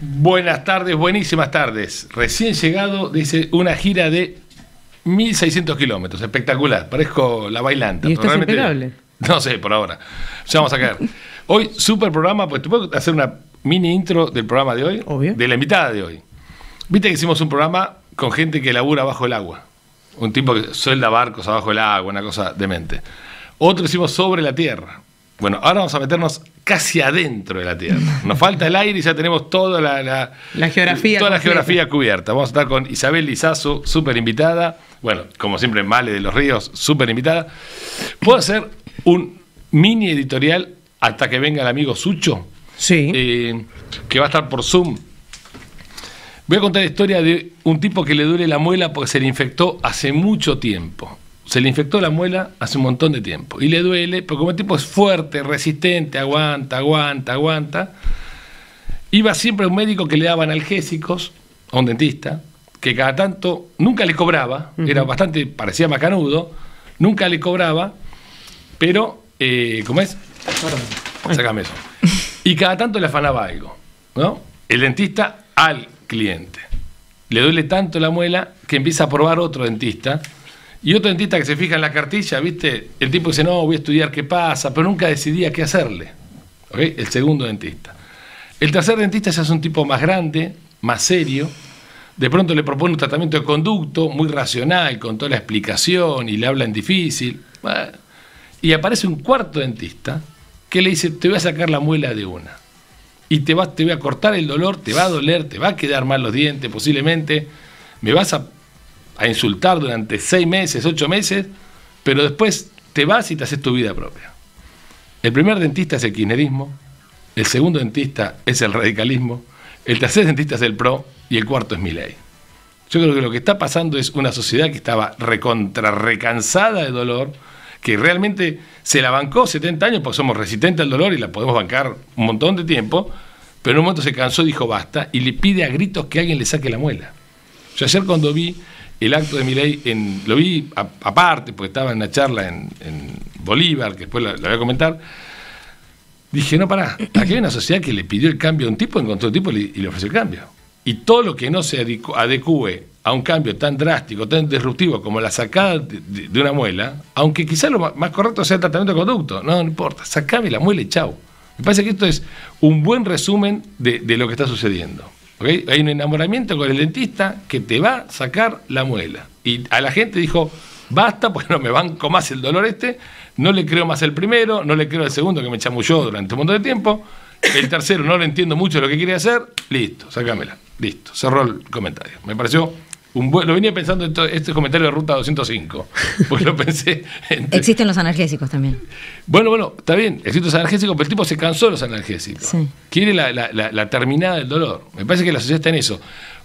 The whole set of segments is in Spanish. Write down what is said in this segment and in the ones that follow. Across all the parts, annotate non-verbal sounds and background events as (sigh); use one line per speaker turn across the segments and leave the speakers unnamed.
Buenas tardes, buenísimas tardes. Recién llegado, dice, una gira de 1600 kilómetros. Espectacular. Parezco la bailanta.
Y esto es impecable. (laughs)
No sé, por ahora. Ya vamos a caer. Hoy, super programa, pues te puedo hacer una mini intro del programa de hoy.
Obvio.
De la invitada de hoy. Viste que hicimos un programa con gente que labura bajo el agua. Un tipo que suelda barcos abajo del agua, una cosa demente. Otro hicimos sobre la tierra. Bueno, ahora vamos a meternos casi adentro de la Tierra. Nos falta el aire y ya tenemos toda la,
la, geografía,
toda la geografía cubierta. Vamos a estar con Isabel Lizazo, súper invitada. Bueno, como siempre, Male de los Ríos, súper invitada. ¿Puedo hacer un mini editorial hasta que venga el amigo Sucho?
Sí.
Eh, que va a estar por Zoom. Voy a contar la historia de un tipo que le duele la muela porque se le infectó hace mucho tiempo se le infectó la muela hace un montón de tiempo y le duele, porque como el tipo es fuerte, resistente, aguanta, aguanta, aguanta, iba siempre a un médico que le daba analgésicos, a un dentista, que cada tanto nunca le cobraba, era bastante, parecía macanudo, nunca le cobraba, pero, eh, ¿cómo es? Sácame eso. Y cada tanto le afanaba algo, ¿no? El dentista al cliente. Le duele tanto la muela que empieza a probar otro dentista y otro dentista que se fija en la cartilla, ¿viste? El tipo dice, no, voy a estudiar qué pasa, pero nunca decidía qué hacerle. El segundo dentista. El tercer dentista ya es un tipo más grande, más serio. De pronto le propone un tratamiento de conducto muy racional, con toda la explicación y le habla en difícil. Y aparece un cuarto dentista que le dice, te voy a sacar la muela de una. Y te, te voy a cortar el dolor, te va a doler, te va a quedar mal los dientes posiblemente, me vas a a insultar durante seis meses, ocho meses, pero después te vas y te haces tu vida propia. El primer dentista es el kirchnerismo, el segundo dentista es el radicalismo, el tercer dentista es el PRO y el cuarto es mi ley. Yo creo que lo que está pasando es una sociedad que estaba recontra recansada de dolor, que realmente se la bancó 70 años porque somos resistentes al dolor y la podemos bancar un montón de tiempo, pero en un momento se cansó, dijo basta y le pide a gritos que alguien le saque la muela. Yo ayer cuando vi el acto de Milei, en, lo vi aparte, porque estaba en una charla en, Bolívar, que después la, voy a comentar, dije, no, pará, aquí hay una sociedad que le pidió el cambio a un tipo, encontró un tipo y le, ofreció el cambio. Y todo lo que no se adecue a un cambio tan drástico, tan disruptivo como la sacada de, una muela, aunque quizás lo más correcto sea el tratamiento de conducto, no, no importa, sacame la muela y chau. Me parece que esto es un buen resumen de lo que está sucediendo. Hay un enamoramiento con el dentista que te va a sacar la muela. Y a la gente dijo, basta, pues no me banco más el dolor este, no le creo más el primero, no le creo el segundo que me chamulló durante un montón de tiempo, el tercero no le entiendo mucho lo que quiere hacer, listo, sácamela, listo, cerró el comentario. Me pareció lo venía pensando en este comentario de Ruta 205, (laughs) pues lo pensé.
Existen los analgésicos también.
Bueno, bueno, está bien, existen los analgésicos, pero el tipo se cansó de los analgésicos. Quiere la, terminada del dolor. Me parece que la sociedad está en eso.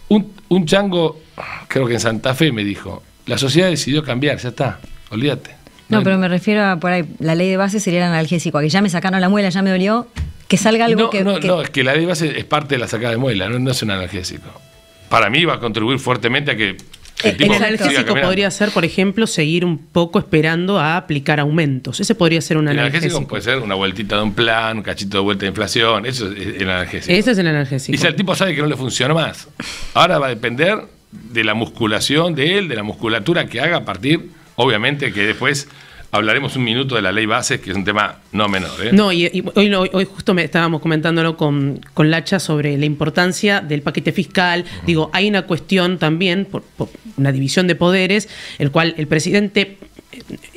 Un, un chango, creo que en Santa Fe me dijo, la sociedad decidió cambiar, ya está, olvídate.
No, pero me refiero a por ahí, la ley de base sería el analgésico, a que ya me sacaron la muela, ya me dolió, que salga algo que,
no, No, es que la ley de base es parte de la sacada de muela, no es un analgésico para mí va a contribuir fuertemente a que
el, el analgésico podría ser, por ejemplo, seguir un poco esperando a aplicar aumentos. Ese podría ser un analgésico. El analgésico
puede ser una vueltita de un plan, un cachito de vuelta de inflación. Eso es el analgésico.
Ese es el analgésico.
Y si el tipo sabe que no le funciona más, ahora va a depender de la musculación de él, de la musculatura que haga a partir, obviamente, que después hablaremos un minuto de la ley base, que es un tema no menor. ¿eh?
No, y, hoy, hoy, justo me estábamos comentándolo con Lacha sobre la importancia del paquete fiscal. Digo, hay una cuestión también, por, una división de poderes, el cual el presidente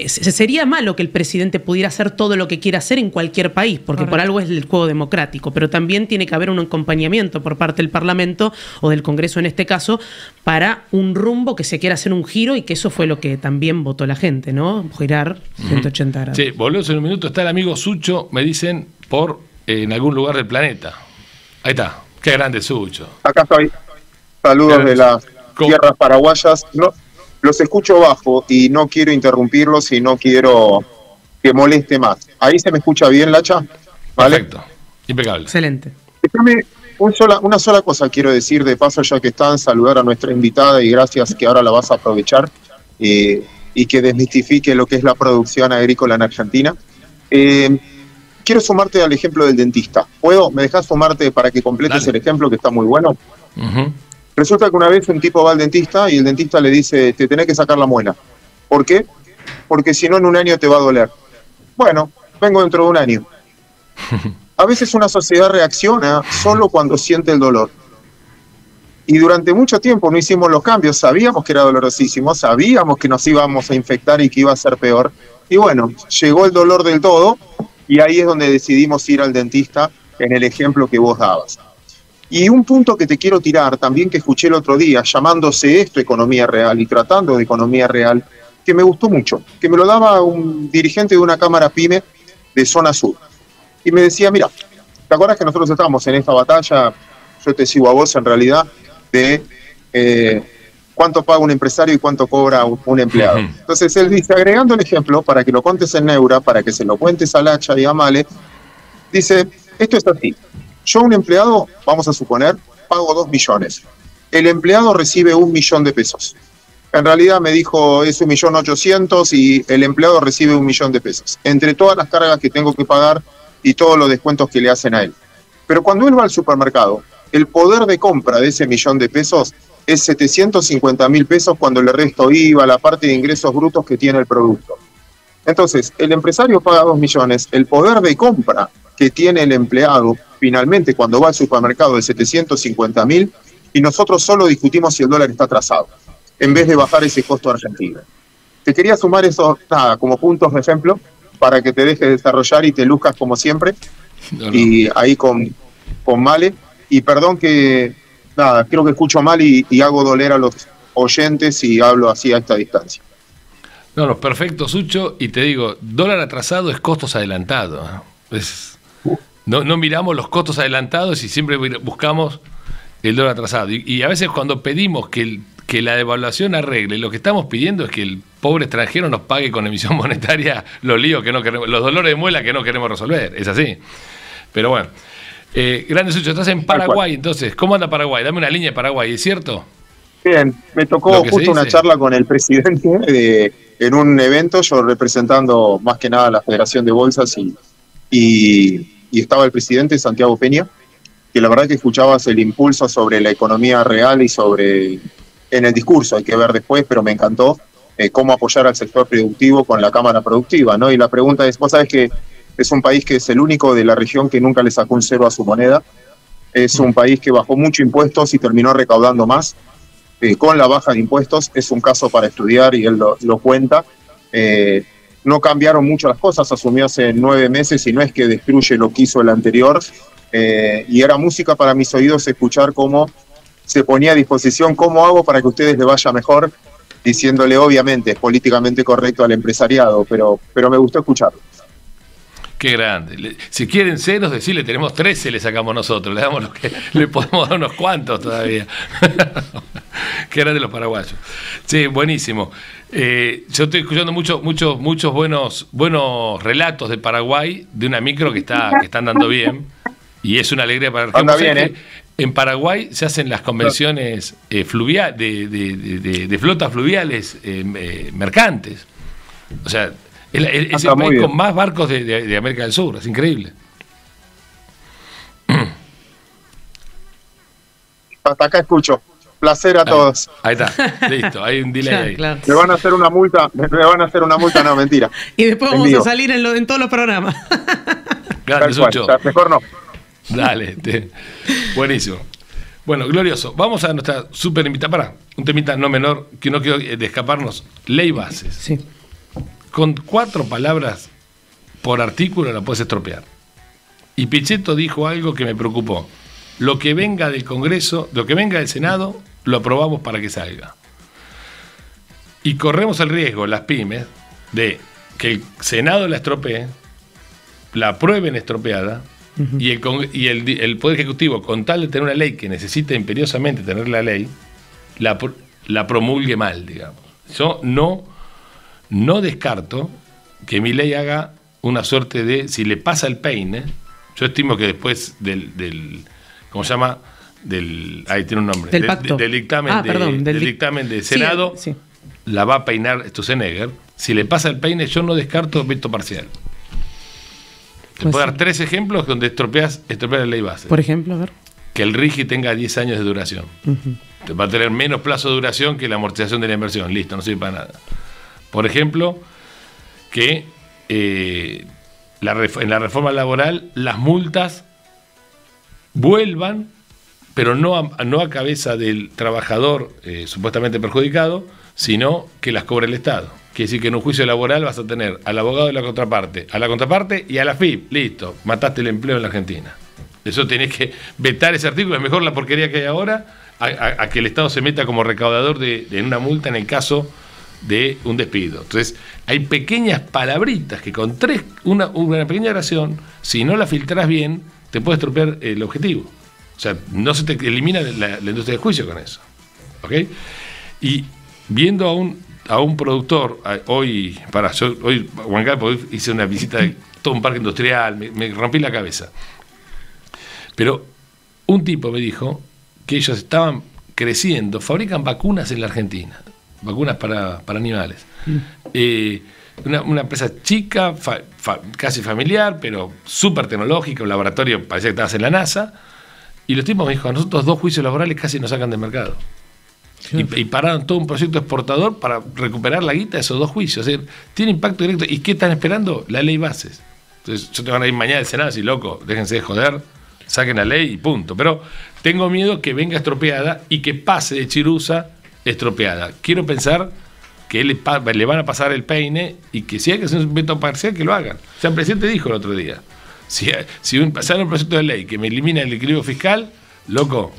sería malo que el presidente pudiera hacer todo lo que quiera hacer en cualquier país, porque por algo es el juego democrático, pero también tiene que haber un acompañamiento por parte del Parlamento o del Congreso en este caso para un rumbo que se quiera hacer un giro y que eso fue lo que también votó la gente, ¿no? Girar 180 grados.
Sí, volvemos en un minuto. Está el amigo Sucho, me dicen, por eh, en algún lugar del planeta. Ahí está. Qué grande Sucho.
Acá estoy. Saludos de las tierras paraguayas. No, los escucho bajo y no quiero interrumpirlos y no quiero que moleste más. ¿Ahí se me escucha bien, Lacha?
¿Vale? Perfecto, impecable.
Excelente.
Déjame una sola cosa quiero decir de paso ya que están, saludar a nuestra invitada y gracias que ahora la vas a aprovechar eh, y que desmistifique lo que es la producción agrícola en Argentina. Eh, quiero sumarte al ejemplo del dentista. ¿Puedo? ¿Me dejas sumarte para que completes el ejemplo que está muy bueno? Resulta que una vez un tipo va al dentista y el dentista le dice, te tenés que sacar la muela. ¿Por qué? Porque si no en un año te va a doler. Bueno, vengo dentro de un año. (laughs) A veces una sociedad reacciona solo cuando siente el dolor. Y durante mucho tiempo no hicimos los cambios, sabíamos que era dolorosísimo, sabíamos que nos íbamos a infectar y que iba a ser peor. Y bueno, llegó el dolor del todo y ahí es donde decidimos ir al dentista en el ejemplo que vos dabas. Y un punto que te quiero tirar también que escuché el otro día, llamándose esto economía real y tratando de economía real, que me gustó mucho, que me lo daba un dirigente de una cámara pyme de zona sur. Y me decía, mira, ¿te acuerdas que nosotros estábamos en esta batalla, yo te sigo a vos en realidad, de eh, cuánto paga un empresario y cuánto cobra un, empleado. Entonces él dice, agregando el ejemplo, para que lo contes en Neura, para que se lo cuentes a Lacha y a Male, dice, esto es así. Yo un empleado, vamos a suponer, pago dos millones. El empleado recibe un millón de pesos. En realidad me dijo es un millón ochocientos y el empleado recibe un millón de pesos. Entre todas las cargas que tengo que pagar y todos los descuentos que le hacen a él. Pero cuando él va al supermercado, el poder de compra de ese millón de pesos es 750 mil pesos cuando le resto IVA, la parte de ingresos brutos que tiene el producto. Entonces, el empresario paga 2 millones, el poder de compra que tiene el empleado finalmente cuando va al supermercado de 750 mil y nosotros solo discutimos si el dólar está atrasado, en vez de bajar ese costo argentino. Te quería sumar eso, nada, como puntos de ejemplo, para que te dejes desarrollar y te luzcas como siempre, y ahí con, con Male, y perdón que nada, creo que escucho mal y, hago doler a los oyentes y hablo así a esta distancia.
No, no, perfecto, Sucho. Y te digo, dólar atrasado es costos adelantados. No, no miramos los costos adelantados y siempre buscamos el dólar atrasado. Y, a veces cuando pedimos que, que la devaluación arregle, lo que estamos pidiendo es que el pobre extranjero nos pague con emisión (laughs) monetaria los líos que no queremos, los dolores de muela que no queremos resolver. Es así. Pero bueno. Eh, Grande Sucho, estás en Paraguay, entonces, ¿cómo anda Paraguay? Dame una línea de Paraguay, ¿es cierto?
Bien, me tocó justo una charla con el presidente en un evento, yo representando más que nada la Federación de Bolsas y, y, estaba el presidente Santiago Peña, que la verdad que escuchabas el impulso sobre la economía real y sobre, en el discurso, hay que ver después, pero me encantó eh, cómo apoyar al sector productivo con la Cámara Productiva, ¿no? Y la pregunta es, vos sabés que es un país que es el único de la región que nunca le sacó un cero a su moneda. Es un país que bajó mucho impuestos y terminó recaudando más. Eh, con la baja de impuestos es un caso para estudiar y él lo, cuenta. Eh, no cambiaron mucho las cosas, asumió hace nueve meses y no es que destruye lo que hizo el anterior. Eh, y era música para mis oídos escuchar cómo se ponía a disposición, cómo hago para que a ustedes le vaya mejor, diciéndole obviamente es políticamente correcto al empresariado, pero, pero me gustó escucharlo.
Qué grande. Si quieren ceros, decirle, tenemos 13, le sacamos nosotros, le damos los que (laughs) le podemos dar unos cuantos todavía. (laughs) Qué grande los paraguayos. Sí, buenísimo. Eh, yo estoy escuchando muchos, muchos, muchos buenos, buenos relatos de Paraguay, de una micro que está, que están dando bien. Y es una alegría para
Anda bien, ¿eh?
En Paraguay se hacen las convenciones eh, fluviales de, flotas fluviales eh, mercantes. O sea, es, el país con más barcos de, América del Sur, es increíble.
Hasta acá escucho. Placer a todos.
Ahí está, listo, hay un delay (laughs) ahí.
Me van a hacer una multa, (laughs) me van a hacer una multa, no, mentira.
y después vamos a salir en, en, todos los programas.
mejor no.
Dale, buenísimo. Bueno, glorioso. Vamos a nuestra super invitada. Para, un temita no menor que no quiero de escaparnos. Ley bases.
Sí
con cuatro palabras por artículo la puedes estropear. Y Pichetto dijo algo que me preocupó. Lo que venga del Congreso, lo que venga del Senado, lo aprobamos para que salga. Y corremos el riesgo, las pymes, de que el Senado la estropee, la aprueben estropeada, y, el, y el, Poder Ejecutivo, con tal de tener una ley que necesita imperiosamente tener la ley, la, la promulgue mal, digamos. Yo no no descarto que mi ley haga una suerte de, si le pasa el peine, yo estimo que después del, del ¿cómo se llama? Del, ahí tiene un nombre,
del, pacto.
del dictamen, ah, de, del, dictamen de Senado, la va a peinar Stusenegger. Si le pasa el peine, yo no descarto veto parcial. Te puedo dar tres ejemplos donde estropeas, estropeas la ley base.
Por ejemplo, a ver.
Que el RIGI tenga 10 años de duración. Te va a tener menos plazo de duración que la amortización de la inversión. Listo, no sirve para nada. Por ejemplo, que eh, en la reforma laboral las multas vuelvan, pero no a, no a cabeza del trabajador eh, supuestamente perjudicado, sino que las cobre el Estado. Quiere decir que en un juicio laboral vas a tener al abogado de la contraparte, a la contraparte y a la FIP. Listo, mataste el empleo en la Argentina. Eso tenés que vetar ese artículo, es mejor la porquería que hay ahora a, que el Estado se meta como recaudador de, de una multa en el caso de un despido. Entonces, hay pequeñas palabritas que con tres, una, una pequeña oración, si no la filtras bien, te puede estropear el objetivo. O sea, no se te elimina la, industria del juicio con eso. ¿Ok? Y viendo a un, a un productor, hoy, para, yo, hoy, hice una visita de (laughs) todo un parque industrial, me rompí la cabeza. Pero un tipo me dijo que ellos estaban creciendo, fabrican vacunas en la Argentina vacunas para, animales. Mm. Eh, una, empresa chica, casi familiar, pero súper tecnológica, un laboratorio, parecía que estabas en la NASA, y los tipos me dijo, a nosotros dos juicios laborales casi nos sacan del mercado. Y, pararon todo un proyecto exportador para recuperar la guita de esos dos juicios. tiene impacto directo. ¿Y qué están esperando? La ley bases. Entonces, yo te van a ir mañana al Senado así, loco, déjense de joder, saquen la ley y punto. Pero tengo miedo que venga estropeada y que pase de Chirusa estropeada. Quiero pensar que le, le, van a pasar el peine y que si hay que hacer un veto parcial, que lo hagan. O sea, el presidente dijo el otro día, si, si un, pasar un proyecto de ley que me elimina el equilibrio fiscal, loco,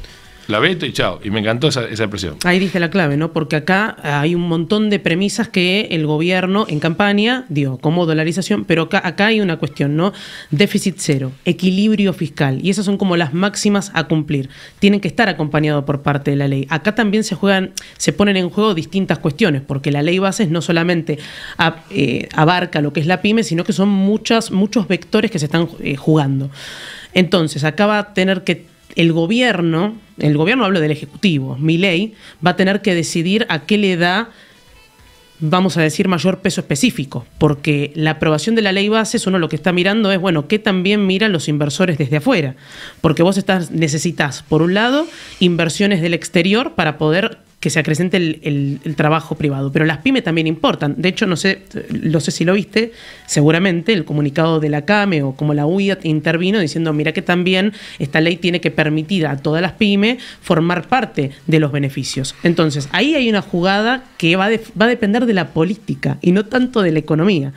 la veto y chao. Y me encantó esa, esa expresión.
Ahí dice la clave, ¿no? Porque acá hay un montón de premisas que el gobierno en campaña dio, como dolarización, pero acá, acá hay una cuestión, ¿no? Déficit cero, equilibrio fiscal. Y esas son como las máximas a cumplir. Tienen que estar acompañados por parte de la ley. Acá también se juegan, se ponen en juego distintas cuestiones, porque la ley bases no solamente eh, abarca lo que es la pyme, sino que son muchas, muchos vectores que se están eh, jugando. Entonces, acá va a tener que el gobierno, el gobierno hablo del Ejecutivo, mi ley, va a tener que decidir a qué le da, vamos a decir, mayor peso específico, porque la aprobación de la ley base, uno lo que está mirando es, bueno, ¿qué también miran los inversores desde afuera? Porque vos necesitas, por un lado, inversiones del exterior para poder que se acrecente el, trabajo privado. Pero las pymes también importan. De hecho, no sé, no sé si lo viste, seguramente el comunicado de la CAME o como la UIA intervino diciendo, mira que también esta ley tiene que permitir a todas las pymes formar parte de los beneficios. Entonces, ahí hay una jugada que va, va a depender de la política y no tanto de la economía.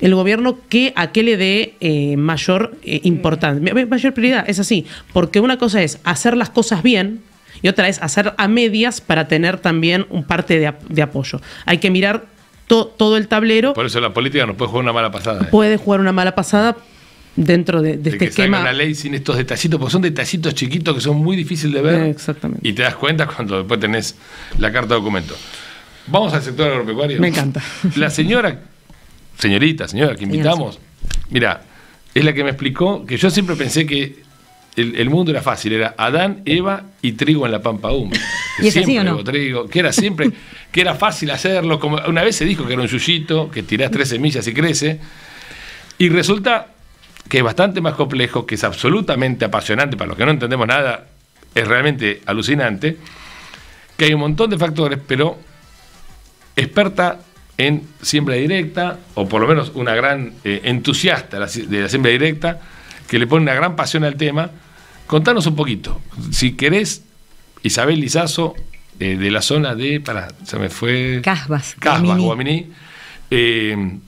el gobierno que a qué le dé eh, mayor eh, importancia, mayor prioridad, es así, porque una cosa es hacer las cosas bien, y otra es hacer a medias para tener también un parte de, apoyo. Hay que mirar todo el tablero.
Por eso la política no puede jugar una mala pasada. ¿eh?
Puede jugar una mala pasada dentro de, este que esquema.
una ley sin estos detallitos, porque son detallitos chiquitos que son muy difíciles de ver.
exactamente.
Y te das cuenta cuando después tenés la carta de documento. Vamos al sector agropecuario.
Me encanta. (laughs)
La señora, señorita, señora que invitamos, mira, es la que me explicó que yo siempre pensé que el, mundo era fácil, era Adán, Eva y trigo en la pampa húmeda. (laughs)
¿Y es así o no?
Trigo, que era siempre, que era fácil hacerlo. Como una vez se dijo que era un yuyito, que tirás tres semillas y crece. Y resulta que es bastante más complejo, que es absolutamente apasionante, para los que no entendemos nada, es realmente alucinante, que hay un montón de factores, pero experta en siembra directa, o por lo menos una gran eh, entusiasta de la siembra directa, que le pone una gran pasión al tema. Contanos un poquito, si querés, Isabel Lizazo, eh, de la zona de, para, se me fue...
Casbas.
Casbas, Guaminí. Eh,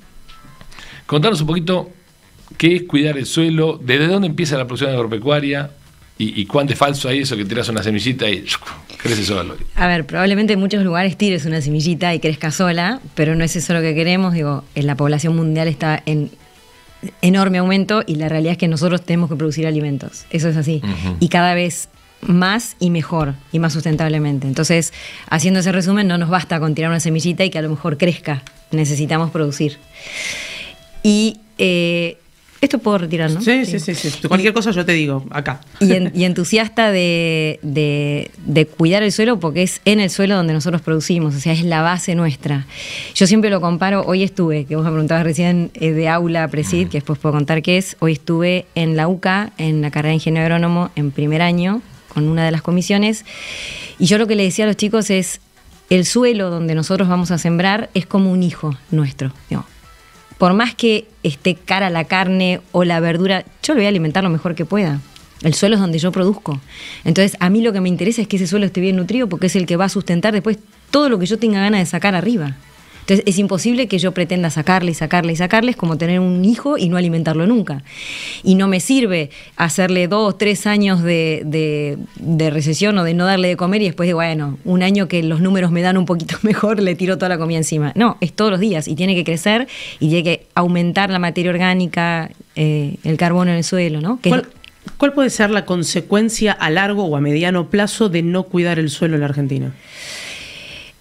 contanos un poquito qué es cuidar el suelo, desde dónde empieza la producción agropecuaria y, y cuánto es falso hay eso que tiras una semillita y (laughs) crece solo.
A ver, probablemente en muchos lugares tires una semillita y crezca sola, pero no es eso lo que queremos. Digo, en la población mundial está en enorme aumento y la realidad es que nosotros tenemos que producir alimentos. Eso es así. Y cada vez más y mejor y más sustentablemente. Entonces, haciendo ese resumen, no nos basta con tirar una semillita y que a lo mejor crezca. Necesitamos producir. Y eh, Esto puedo retirar, ¿no?
Sí, sí, sí. sí, Cualquier cosa yo te digo, acá.
Y, entusiasta de, de, cuidar el suelo porque es en el suelo donde nosotros producimos, o sea, es la base nuestra. Yo siempre lo comparo, hoy estuve, que vos me preguntabas recién, eh, de aula Presid, que después puedo contar qué es, hoy estuve en la UCA, en la carrera de ingeniero agrónomo, en primer año, con una de las comisiones, y yo lo que le decía a los chicos es, el suelo donde nosotros vamos a sembrar es como un hijo nuestro por más que esté cara la carne o la verdura, yo lo voy a alimentar lo mejor que pueda. El suelo es donde yo produzco. Entonces, a mí lo que me interesa es que ese suelo esté bien nutrido porque es el que va a sustentar después todo lo que yo tenga ganas de sacar arriba. Entonces es imposible que yo pretenda sacarle y sacarle y sacarle, es como tener un hijo y no alimentarlo nunca. Y no me sirve hacerle dos, tres años de, recesión o de no darle de comer y después de, bueno, un año que los números me dan un poquito (laughs) mejor, le tiro toda la comida encima. No, es todos los días y tiene que crecer y tiene que aumentar la materia orgánica, eh, el carbono en el suelo, ¿no?
¿Cuál, ¿Cuál puede ser la consecuencia a largo o a mediano plazo de no cuidar el suelo en la Argentina?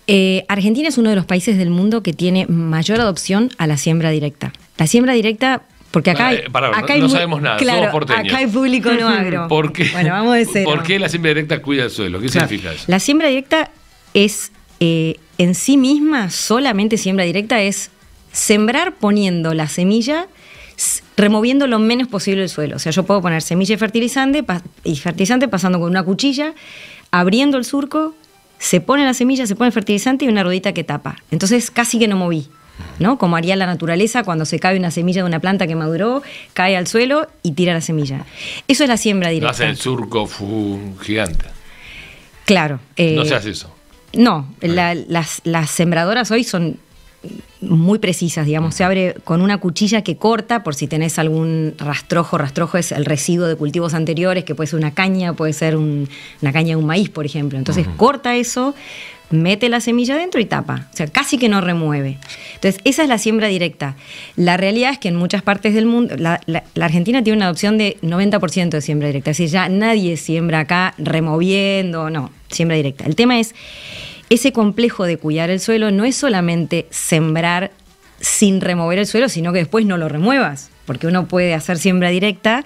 Eh, Argentina es uno de los países del mundo que tiene mayor adopción a la siembra directa. La siembra directa porque acá hay,
acá no, sabemos nada,
claro, Acá hay público no (laughs) agro.
¿Por qué,
bueno, vamos de cero.
¿Por qué la siembra directa cuida el suelo? ¿Qué significa eso?
La siembra directa es eh, en sí misma, solamente siembra directa, es sembrar poniendo la semilla, removiendo lo menos posible el suelo. O sea, yo puedo poner semilla y fertilizante, y fertilizante pasando con una cuchilla, abriendo el surco, se pone la semilla, se pone el fertilizante y una rodita que tapa. Entonces casi que no moví. ¿no? Como haría la naturaleza cuando se cae una semilla de una planta que maduró, cae al suelo y tira la semilla. Eso es la siembra directa. No
hace el surco gigante.
Claro.
no eh, se hace eso.
No, las, las sembradoras hoy son muy precisas, digamos, se abre con una cuchilla que corta por si tenés algún rastrojo, rastrojo es el residuo de cultivos anteriores, que puede ser una caña, puede ser una caña de un maíz, por ejemplo. Entonces corta eso, mete la semilla dentro y tapa, o sea, casi que no remueve. Entonces, esa es la siembra directa. La realidad es que en muchas partes del mundo, la, Argentina tiene una adopción de 90% de siembra directa, es decir, ya nadie siembra acá removiendo, no, siembra directa. El tema es ese complejo de cuidar el suelo no es solamente sembrar sin remover el suelo, sino que después no lo remuevas, porque uno puede hacer siembra directa,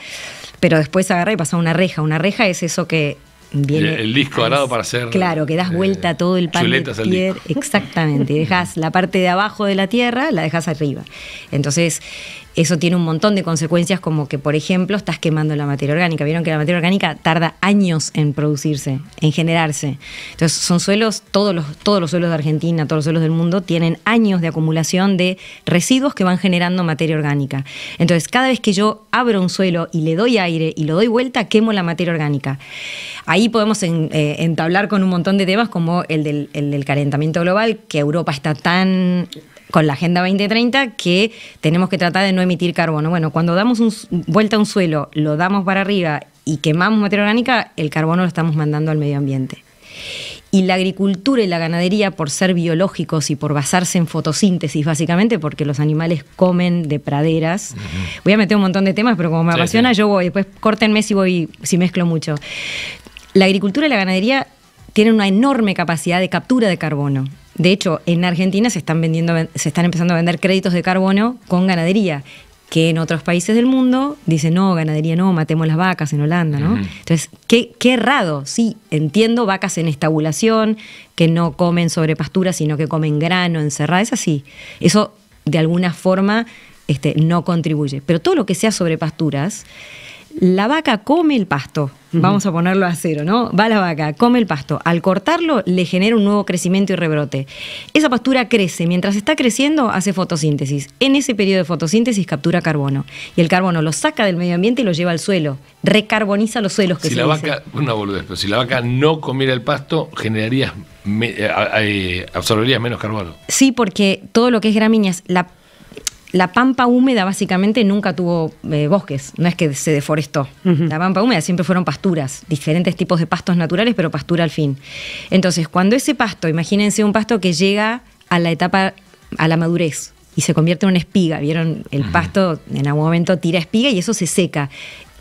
pero después agarra y pasa una reja. Una reja es eso que viene...
El, disco arado para hacer...
Claro, que das vuelta a todo el pan de. Exactamente, y dejas (laughs) la parte de abajo de la tierra, la dejas arriba. Entonces, eso tiene un montón de consecuencias como que, por ejemplo, estás quemando la materia orgánica. Vieron que la materia orgánica tarda años en producirse, en generarse. Entonces, son suelos, todos los, todos los suelos de Argentina, todos los suelos del mundo, tienen años de acumulación de residuos que van generando materia orgánica. Entonces, cada vez que yo abro un suelo y le doy aire y lo doy vuelta, quemo la materia orgánica. Ahí podemos eh, entablar con un montón de temas como el del, el del calentamiento global, que Europa está tan con la Agenda 2030 que tenemos que tratar de no emitir carbono. Bueno, cuando damos un, vuelta a un suelo, lo damos para arriba y quemamos materia orgánica, el carbono lo estamos mandando al medio ambiente. Y la agricultura y la ganadería, por ser biológicos y por basarse en fotosíntesis, básicamente, porque los animales comen de praderas. Voy a meter un montón de temas, pero como me apasiona, yo voy. Después córtenme si voy, si mezclo mucho. La agricultura y la ganadería tienen una enorme capacidad de captura de carbono. De hecho, en Argentina se están, vendiendo, se están empezando a vender créditos de carbono con ganadería, que en otros países del mundo dicen, no, ganadería no, matemos las vacas en Holanda, ¿no? Entonces, qué, qué errado, sí, entiendo vacas en estabulación, que no comen sobre pastura, sino que comen grano, encerrada, es así. Eso, de alguna forma, este, no contribuye. Pero todo lo que sea sobre pasturas, la vaca come el pasto, vamos a ponerlo a cero, ¿no? Va la vaca, come el pasto. Al cortarlo, le genera un nuevo crecimiento y rebrote. Esa pastura crece. Mientras está creciendo, hace fotosíntesis. En ese periodo de fotosíntesis captura carbono. Y el carbono lo saca del medio ambiente y lo lleva al suelo. Recarboniza los suelos que
si la vaca, una boludez, pero si la vaca no comiera el pasto, generaría eh, eh, absorberías menos carbono.
Sí, porque todo lo que es gramíneas, la la pampa húmeda básicamente nunca tuvo eh, bosques, no es que se deforestó. La pampa húmeda siempre fueron pasturas, diferentes tipos de pastos naturales, pero pastura al fin. Entonces, cuando ese pasto, imagínense un pasto que llega a la etapa, a la madurez y se convierte en una espiga, ¿vieron? El pasto en algún momento tira espiga y eso se seca.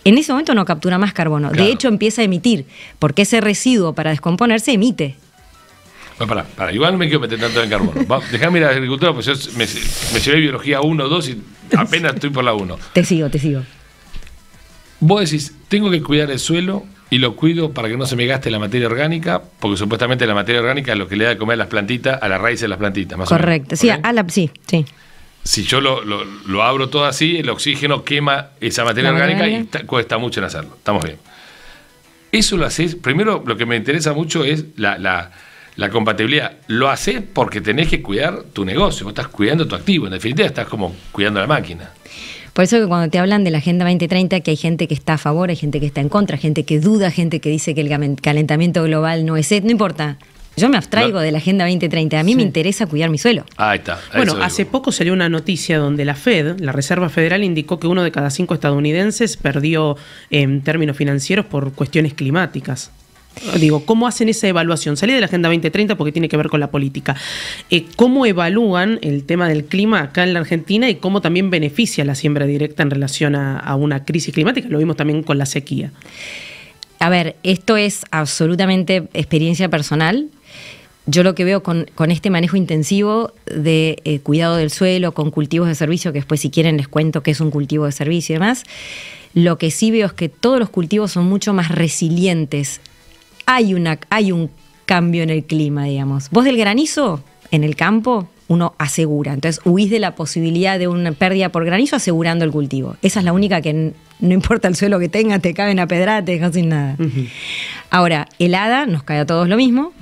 En ese momento no captura más carbono. De hecho, empieza a emitir, porque ese residuo para descomponerse emite.
Bueno, para, para, igual no me quiero meter tanto en carbono. déjame ir a la agricultura, pues yo me, me llevé biología 1, 2 y apenas estoy por la 1.
Te sigo, te sigo.
vos decís, tengo que cuidar el suelo y lo cuido para que no se me gaste la materia orgánica, porque supuestamente la materia orgánica es lo que le da de comer a las plantitas, a la raíz de las plantitas, más
Correcto,
o menos.
sí, a la, sí, sí.
Si yo lo, lo, lo, abro todo así, el oxígeno quema esa materia
La
orgánica y ta- cuesta mucho en hacerlo. Estamos bien. Eso lo haces, primero lo que me interesa mucho es la, la- la compatibilidad. Lo haces porque tenés que cuidar tu negocio, vos estás cuidando tu activo, en definitiva estás como cuidando la máquina.
Por eso que cuando te hablan de la Agenda 2030, que hay gente que está a favor, hay gente que está en contra, gente que duda, gente que dice que el calentamiento global no es... No importa. Yo me abstraigo
No.
de la Agenda 2030. A mí me interesa cuidar mi suelo.
Ahí está.
Bueno, hace
digo.
poco salió una noticia donde la Fed, la Reserva Federal, indicó que uno de cada cinco estadounidenses perdió en términos financieros por cuestiones climáticas. Digo, ¿cómo hacen esa evaluación? Salí de la Agenda 2030 porque tiene que ver con la política. Eh, ¿Cómo evalúan el tema del clima acá en la Argentina y cómo también beneficia la siembra directa en relación a, una crisis climática? Lo vimos también con la sequía.
A ver, esto es absolutamente experiencia personal. Yo lo que veo con, con este manejo intensivo de eh, cuidado del suelo, con cultivos de servicio, que después si quieren les cuento qué es un cultivo de servicio y demás, lo que sí veo es que todos los cultivos son mucho más resilientes. Hay, una, hay un cambio en el clima, digamos. Vos del granizo en el campo, uno asegura. Entonces huís de la posibilidad de una pérdida por granizo asegurando el cultivo. Esa es la única que no importa el suelo que tengas, te caben a pedrada, te dejan sin nada. Ahora, helada nos cae a todos lo mismo,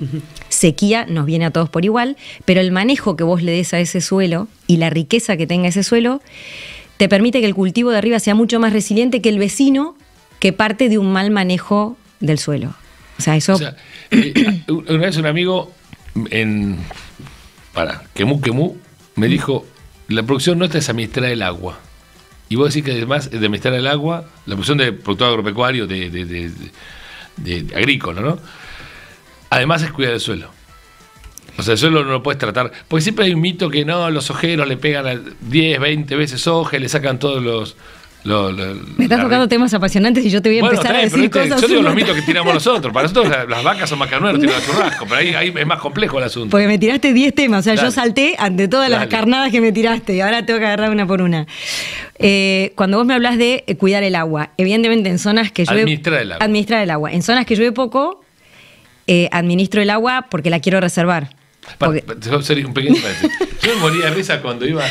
sequía nos viene a todos por igual, pero el manejo que vos le des a ese suelo y la riqueza que tenga ese suelo te permite que el cultivo de arriba sea mucho más resiliente que el vecino que parte de un mal manejo del suelo. O sea, eso...
Sea, eh, una vez un amigo en. Para, Quemú Quemú, me dijo: la producción nuestra es administrar el agua. Y vos decís que además de administrar el agua, la producción de producto agropecuario, de, de, agrícola, ¿no? Además es cuidar el suelo. O sea, el suelo no lo puedes tratar. Porque siempre hay un mito que no, los ojeros le pegan a 10, 20 veces soja y le sacan todos los.
Me estás tocando temas apasionantes y yo te voy a
bueno,
empezar a decir
pero
cosas.
yo digo los mitos que tiramos (laughs) nosotros. Para nosotros la- las vacas son más carnueras, tiran churrasco, pero ahí, ahí es más complejo el asunto.
Porque me tiraste 10 temas, o sea,
Dale.
yo salté ante todas las carnadas que me tiraste y ahora tengo que agarrar una por una. Eh, cuando vos me hablas de eh, cuidar el agua, evidentemente en zonas que llueve...
Administrar el agua.
Administrar el agua. En zonas que llueve poco, eh, administro el agua porque la quiero reservar.
Un pequeño. Yo me moría de risa cuando iba.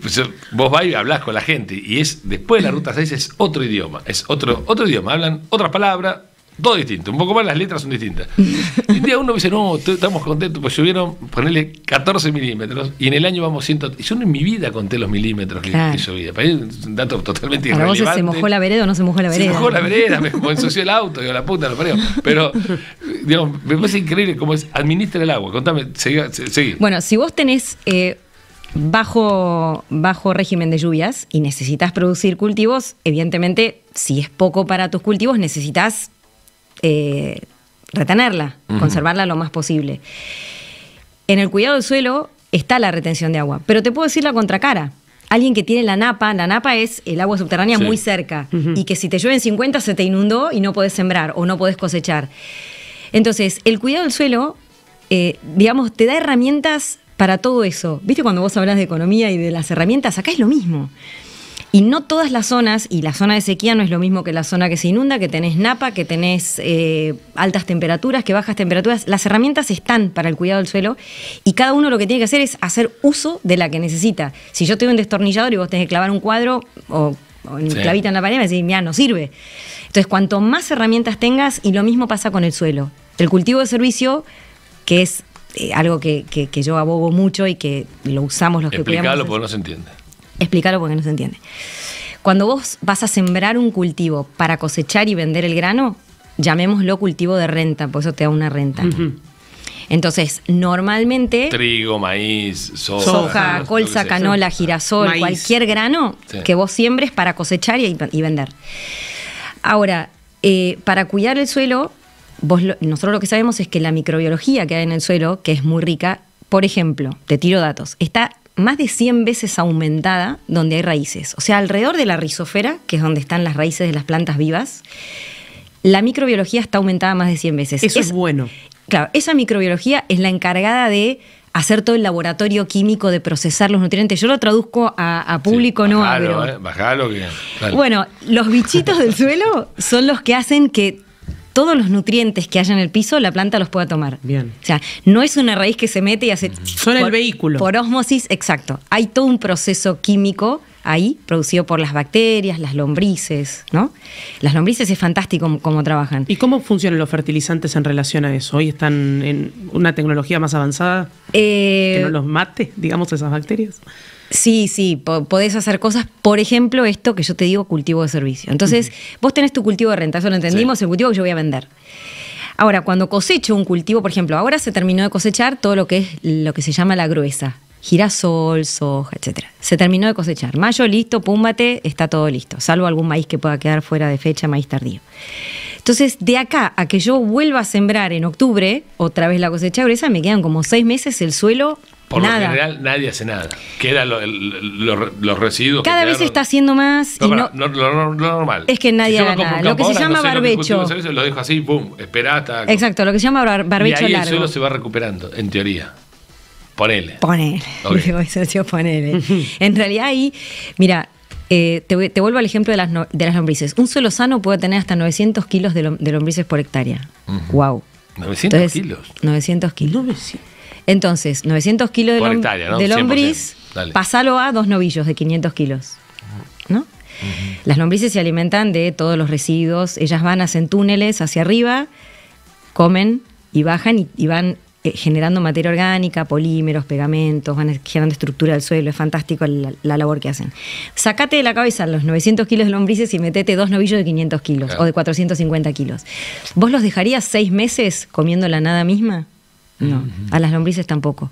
pues, vos vas y hablas con la gente. Y es después de la ruta 6 es otro idioma. Es otro, otro idioma. Hablan otras palabras, todo distinto. Un poco más las letras son distintas. Un día uno me dice, no, estamos contentos, pues llovieron, ponerle 14 milímetros. Y en el año vamos 100. Y yo en mi vida conté los milímetros
Claro.
que llovía. Para mí es un dato totalmente
Para vos
irrelevante.
se mojó la vereda o no se mojó la
Se
vereda.
mojó la vereda, me ensució el auto, digo, la puta, lo parió. Pero, digamos, me parece increíble cómo es administra el agua. Contame, seguí. seguí.
Bueno, si vos tenés eh, bajo, bajo régimen de lluvias y necesitas producir cultivos, evidentemente, si es poco para tus cultivos, necesitas eh, retenerla, conservarla lo más posible. En el cuidado del suelo está la retención de agua, pero te puedo decir la contracara. Alguien que tiene la napa, la napa es el agua subterránea
Sí.
muy cerca y que si te llueven 50 se te inundó y no podés sembrar o no podés cosechar. Entonces, el cuidado del suelo, eh, digamos, te da herramientas para todo eso. ¿Viste cuando vos hablas de economía y de las herramientas? Acá es lo mismo. Y no todas las zonas, y la zona de sequía no es lo mismo que la zona que se inunda, que tenés napa, que tenés eh, altas temperaturas, que bajas temperaturas. Las herramientas están para el cuidado del suelo y cada uno lo que tiene que hacer es hacer uso de la que necesita. Si yo tengo un destornillador y vos tenés que clavar un cuadro o, o un
Sí.
clavito en la pared, me decís, mira, no sirve. Entonces, cuanto más herramientas tengas, y lo mismo pasa con el suelo. El cultivo de servicio, que es eh, algo que, que- que yo abogo mucho y que lo usamos los que cuidamos.
Porque no se entiende.
Explícalo porque no se entiende. Cuando vos vas a sembrar un cultivo para cosechar y vender el grano, llamémoslo cultivo de renta, por eso te da una renta. Entonces, normalmente
Trigo, maíz, soja.
soja, colza, canola, girasol,
Maíz.
cualquier grano
Sí.
que vos siembres para cosechar y, y vender. Ahora, eh, para cuidar el suelo, vos lo- nosotros lo que sabemos es que la microbiología que hay en el suelo, que es muy rica, por ejemplo, te tiro datos, está más de 100 veces aumentada donde hay raíces. O sea, alrededor de la rizósfera, que es donde están las raíces de las plantas vivas, la microbiología está aumentada más de 100 veces.
Eso es bueno.
Claro, esa microbiología es la encargada de hacer todo el laboratorio químico de procesar los nutrientes. Yo lo traduzco a, público
sí,
no
bajalo, eh, bajalo que,
Bueno, los bichitos del (laughs) suelo son los que hacen que todos los nutrientes que haya en el piso la planta los pueda tomar.
Bien.
O sea, no es una raíz que se mete y hace...
Son el vehículo.
Por osmosis, exacto. Hay todo un proceso químico ahí, producido por las bacterias, las lombrices, ¿no? Las lombrices es fantástico cómo trabajan.
¿Y cómo funcionan los fertilizantes en relación a eso? ¿Hoy están en una tecnología más avanzada
Eh,
que no los mate, digamos, esas bacterias?
Sí, sí, po- podés hacer cosas, por ejemplo, esto que yo te digo, cultivo de servicio. Entonces, vos tenés tu cultivo de renta, eso lo entendimos, el cultivo que yo voy a vender. Ahora, cuando cosecho un cultivo, por ejemplo, ahora se terminó de cosechar todo lo que es lo que se llama la gruesa, girasol, soja, etcétera. Se terminó de cosechar. Mayo listo, púmbate, está todo listo, salvo algún maíz que pueda quedar fuera de fecha, maíz tardío. Entonces, de acá a que yo vuelva a sembrar en octubre, otra vez la cosecha gruesa, me quedan como seis meses el suelo,
Por
nada.
lo general nadie hace nada. Queda lo- el- lo- los residuos. que
Cada vez se está haciendo más
No,
y no-
no, lo, normal.
Es que nadie haga nada. Lo que se llama
sé lo que
barbecho.
Lo dejo así, pum, esperá hasta.
Exacto, lo que se llama bar-
Y
barbecho
ahí el
largo.
suelo se va recuperando, en teoría. Ponele.
Ponele.
Ok.
Digo, eso decía ponele. (laughs) en realidad ahí, mira, eh, te, vuelvo al ejemplo de las, no- de las lombrices. Un suelo sano puede tener hasta 900 kilos de, lom- de lombrices por hectárea. Wow.
900 kilos.
900 kilos.
No me si-
Entonces, 900 kilos de,
Por
lom-
hectárea, ¿no?
de
100%.
lombriz, pasalo a dos novillos de 500 kilos. ¿No? Las lombrices se alimentan de todos los residuos. Ellas van, hacen túneles hacia arriba, comen y bajan y, y van eh, generando materia orgánica, polímeros, pegamentos, van generando estructura del suelo. Es fantástico la, la labor que hacen. Sacate de la cabeza los 900 kilos de lombrices y metete dos novillos de 500 kilos
Claro.
o de 450 kilos. ¿Vos los dejarías seis meses comiendo la nada misma? No, a las lombrices tampoco.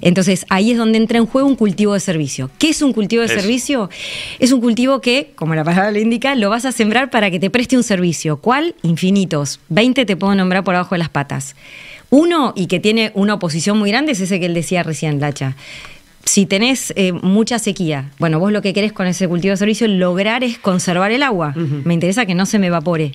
Entonces ahí es donde entra en juego un cultivo de servicio. ¿Qué es un cultivo de servicio? Es un cultivo que, como la palabra lo indica, lo vas a sembrar para que te preste un servicio. ¿Cuál? Infinitos. 20 te puedo nombrar por abajo de las patas. Uno, y que tiene una oposición muy grande, es ese que él decía recién, Lacha. Si tenés eh, mucha sequía, bueno, vos lo que querés con ese cultivo de servicio lograr es conservar el agua. Me interesa que no se me evapore.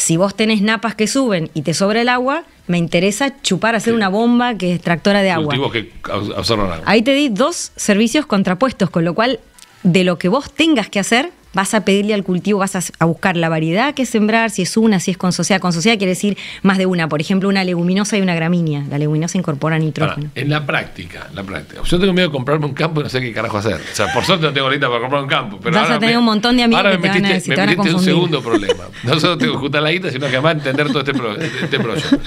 Si vos tenés napas que suben y te sobra el agua, me interesa chupar, hacer una bomba que es extractora de agua.
Cultivos que abs- absorban agua.
Ahí te di dos servicios contrapuestos, con lo cual de lo que vos tengas que hacer, vas a pedirle al cultivo, vas a, a buscar la variedad que sembrar, si es una, si es con sociedad. Con sociedad quiere decir más de una. Por ejemplo, una leguminosa y una gramínea. La leguminosa incorpora
Ahora,
nitrógeno.
en la práctica, la práctica. Yo tengo miedo de comprarme un campo y no sé qué carajo hacer. O sea, por suerte no tengo ahorita para comprar un campo. Pero
Vas a tener un montón de amigos
ahora
que
me
te van a
metiste-
decir,
me
te van a
metiste un segundo problema. (laughs) No solo tengo que juntar la guita, sino que además entender todo este, pro- este proyecto.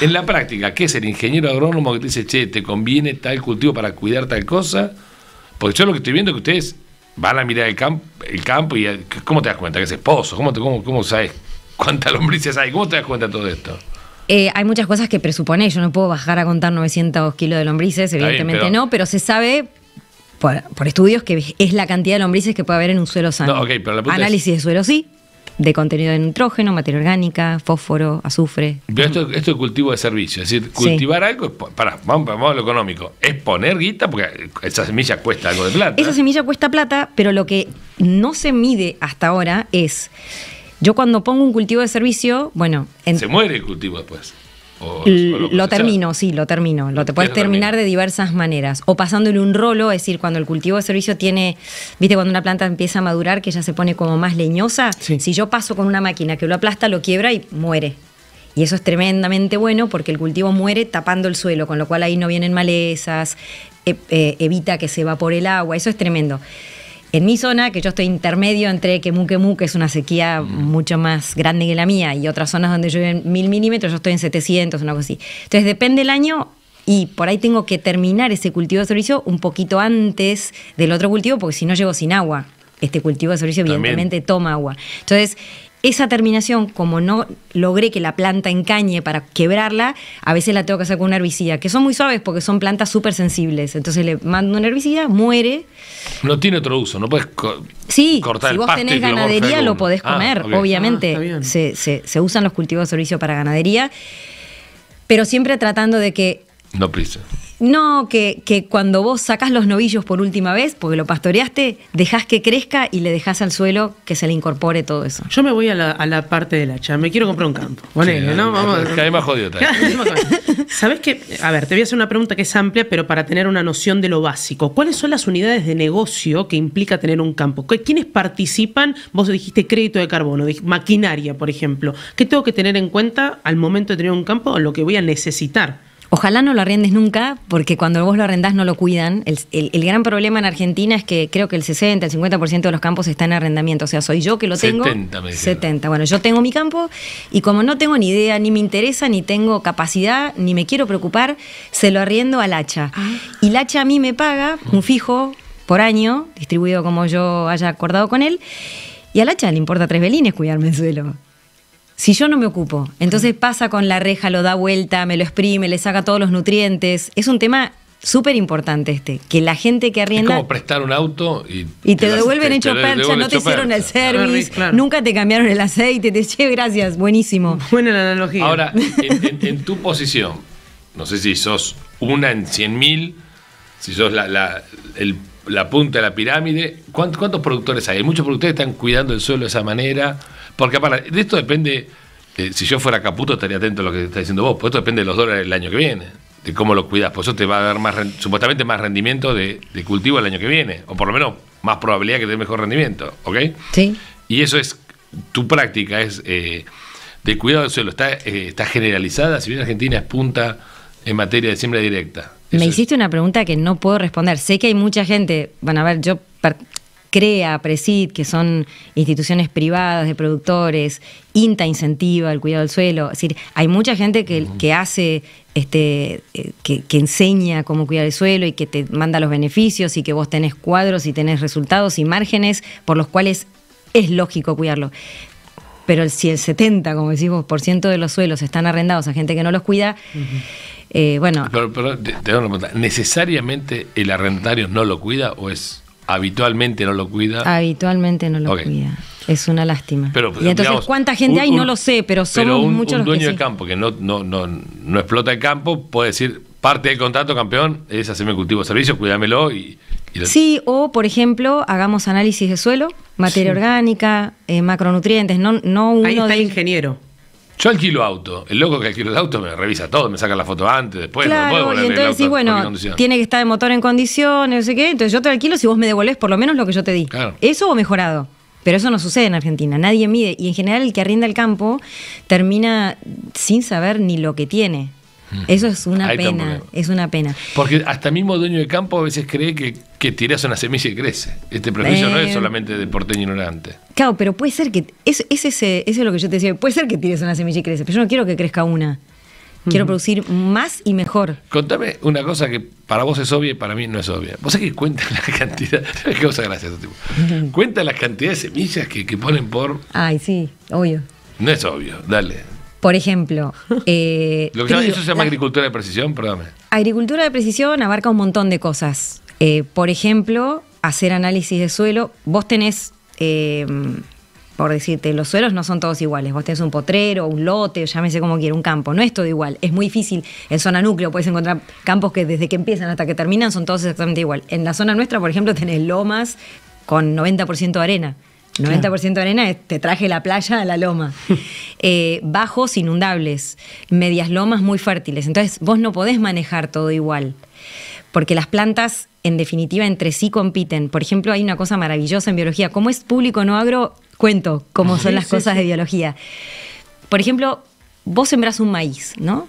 En la práctica, ¿qué es el ingeniero agrónomo que te dice, che, te conviene tal cultivo para cuidar tal cosa? Porque yo lo que estoy viendo es que ustedes van a mirar el, camp- el campo y ¿cómo te das cuenta que es esposo? ¿Cómo, te, cómo, cómo sabes cuántas lombrices hay? ¿Cómo te das cuenta de todo esto?
Eh, hay muchas cosas que presupone. Yo no puedo bajar a contar 900 kilos de lombrices,
bien,
evidentemente
pero-
no, pero se sabe por, por estudios que es la cantidad de lombrices que puede haber en un suelo sano.
No, ok, pero la pregunta es-
Análisis de suelo sí, de contenido de nitrógeno, materia orgánica, fósforo, azufre.
Pero esto, esto es cultivo de servicio, es decir, cultivar algo, es pará, vamos, vamos a lo económico, es poner guita porque esa semilla cuesta algo de plata.
Esa semilla cuesta plata, pero lo que no se mide hasta ahora es, yo cuando pongo un cultivo de servicio, bueno, en-
Se muere el cultivo después. O-
L-
o
lo, termino, sí, lo termino. Lo te
¿Qué
puedes terminar
termina?
de diversas maneras. O pasándole un rolo, es decir, cuando el cultivo de servicio tiene, viste, cuando una planta empieza a madurar, que ya se pone como más leñosa,
Sí.
si yo paso con una máquina que lo aplasta, lo quiebra y muere. Y eso es tremendamente bueno porque el cultivo muere tapando el suelo, con lo cual ahí no vienen malezas, e- eh, evita que se evapore el agua, eso es tremendo. En mi zona, que yo estoy intermedio entre Quemú Quemú, que es una sequía mucho más grande que la mía, y otras zonas donde llueven mil milímetros, yo estoy en 700, una cosa así. Entonces depende el año y por ahí tengo que terminar ese cultivo de servicio un poquito antes del otro cultivo, porque si no llego sin agua. Este cultivo de servicio
También.
evidentemente toma agua. Entonces, esa terminación, como no logré que la planta encañe para quebrarla, a veces la tengo que hacer con un herbicida, que son muy suaves porque son plantas súper sensibles. Entonces le mando un herbicida, muere.
No tiene otro uso, no puedes co-
Sí,
cortar
si
el
vos tenés
lo
ganadería lo
algún-
podés
Ah,
comer.
Ah,
obviamente.
bien.
se, se- se usan los cultivos de servicio para ganadería, pero siempre tratando de que
No prisa.
No, que, que cuando vos sacás los novillos por última vez, porque lo pastoreaste, dejás que crezca y le dejás al suelo que se le incorpore todo eso.
Yo me voy a la, a la parte del hacha. Me quiero comprar un campo. Ponele,
Sí,
¿no? Vamos.
Vez más jodido. (laughs)
¿Sabes qué? A ver, te voy a hacer una pregunta que es amplia, pero para tener una noción de lo básico. ¿Cuáles son las unidades de negocio que implica tener un campo? ¿Qué- ¿Quiénes participan? Vos dijiste crédito de carbono, maquinaria, por ejemplo. ¿Qué tengo que tener en cuenta al momento de tener un campo o lo que voy a necesitar?
Ojalá no lo arrendes nunca, porque cuando vos lo arrendás no lo cuidan. El, el- el gran problema en Argentina es que creo que el 60, el 50% de los campos están en arrendamiento. O sea, soy yo que lo tengo.
70 me dijeron.
70. Bueno, yo tengo mi campo y como no tengo ni idea, ni me interesa, ni tengo capacidad, ni me quiero preocupar, se lo arriendo al hacha. Y el hacha a mí me paga un fijo por año, distribuido como yo haya acordado con él. Y al hacha le importa tres velines cuidarme el suelo. Si yo no me ocupo, entonces pasa con la reja, lo da vuelta, me lo exprime, le saca todos los nutrientes. Es un tema súper importante este, que la gente que
Es
arrienda...
como prestar un auto y,
Y te,
lo-
devuelven
te-
hecho
te
percha,
devuelven
no te hicieron el service,
Claro.
nunca te cambiaron el aceite, te che, gracias, buenísimo.
Buena la analogía.
Ahora, (laughs) en, en- en tu posición, no sé si sos una en 100.000, si sos la, la- el- la punta de la pirámide, ¿cuántos, cuántos productores hay? Hay muchos productores que están cuidando el suelo de esa manera, porque aparte, de esto depende, eh, si yo fuera Caputo estaría atento a lo que está diciendo vos, pues esto depende de los dólares del año que viene, de cómo lo cuidas, pues eso te va a dar más, supuestamente más rendimiento de, de cultivo el año que viene, o por lo menos más probabilidad que te dé mejor rendimiento, ¿ok?
Sí.
Y eso es, tu práctica es eh, de cuidado del suelo, está, eh, está generalizada, si bien Argentina es punta en materia de siembra directa.
Me hiciste una pregunta que no puedo responder. Sé que hay mucha gente, bueno, a ver, yo CREA, PRESID, que son instituciones privadas de productores, INTA incentiva el cuidado del suelo. Es decir, hay mucha gente que, que hace, este, eh, que, que enseña cómo cuidar el suelo y que te manda los beneficios y que vos tenés cuadros y tenés resultados y márgenes por los cuales es lógico cuidarlo. Pero si el 70, como decimos, por ciento de los suelos están arrendados a gente que no los cuida, eh, bueno,
Pero, pero te, te hago una pregunta, ¿necesariamente el arrendatario no lo cuida o es habitualmente no lo cuida?
Habitualmente no lo
Ok.
cuida. Es una lástima.
Pero,
y entonces,
digamos,
¿cuánta gente
un-
hay? no
un-
lo sé, pero somos
un,
muchos
un
los
dueño
que
de
sí.
campo que no, no, no, no explota el campo puede decir, parte del contrato, campeón, es hacerme cultivo de servicio, cuídamelo y... y
Sí, o por ejemplo, hagamos análisis de suelo, materia orgánica, eh, macronutrientes, no, no uno
Ahí está
de
el ingeniero.
Yo alquilo auto. El loco que alquilo el auto me revisa todo, me saca la foto antes, después. no puedo
Claro, y entonces sí, bueno, tiene que estar el motor en condiciones, no sé qué, entonces yo te alquilo si vos me devolvés por lo menos lo que yo te di.
Claro.
Eso o mejorado. Pero eso no sucede en Argentina, nadie mide. Y en general el que arrienda el campo termina sin saber ni lo que tiene. Eso es una.
Ahí está un
pena, es una pena.
Porque hasta mismo dueño de campo a veces cree que, que tirás una semilla y crece. Este prejuicio no es
Eh.
solamente de porteño ignorante.
Claro, pero puede ser que. Es, es ese, eso es lo que yo te decía. Puede ser que tires una semilla y crece, pero yo no quiero que crezca una. Quiero producir más y mejor.
Contame una cosa que para vos es obvia y para mí no es obvia. Vos sabés que cuenta la cantidad. (laughs) ¿Sabés qué cosa graciosa? Tipo? (laughs) Cuenta la cantidad de semillas que, que ponen por.
Ay, sí, obvio.
No es obvio, dale.
Por ejemplo, (laughs) eh,
Lo que se llama-
trigo.
eso se llama
La
agricultura de precisión, perdóname.
agricultura de precisión abarca un montón de cosas. Eh, por ejemplo, hacer análisis de suelo. Vos tenés, eh, por decirte, los suelos no son todos iguales. Vos tenés un potrero, un lote, llámese como quiera, un campo. No es todo igual. Es muy difícil. En zona núcleo puedes encontrar campos que desde que empiezan hasta que terminan son todos exactamente igual. En la zona nuestra, por ejemplo, tenés lomas con 90% de arena. 90% de arena es te traje la playa a la loma. (laughs) Eh, bajos inundables, medias lomas muy fértiles. Entonces vos no podés manejar todo igual. Porque las plantas, en definitiva, entre sí compiten. Por ejemplo, hay una cosa maravillosa en biología. Como es público no agro, cuento cómo son las
sí,
cosas
sí.
de biología. Por ejemplo, vos sembrás un maíz, ¿no?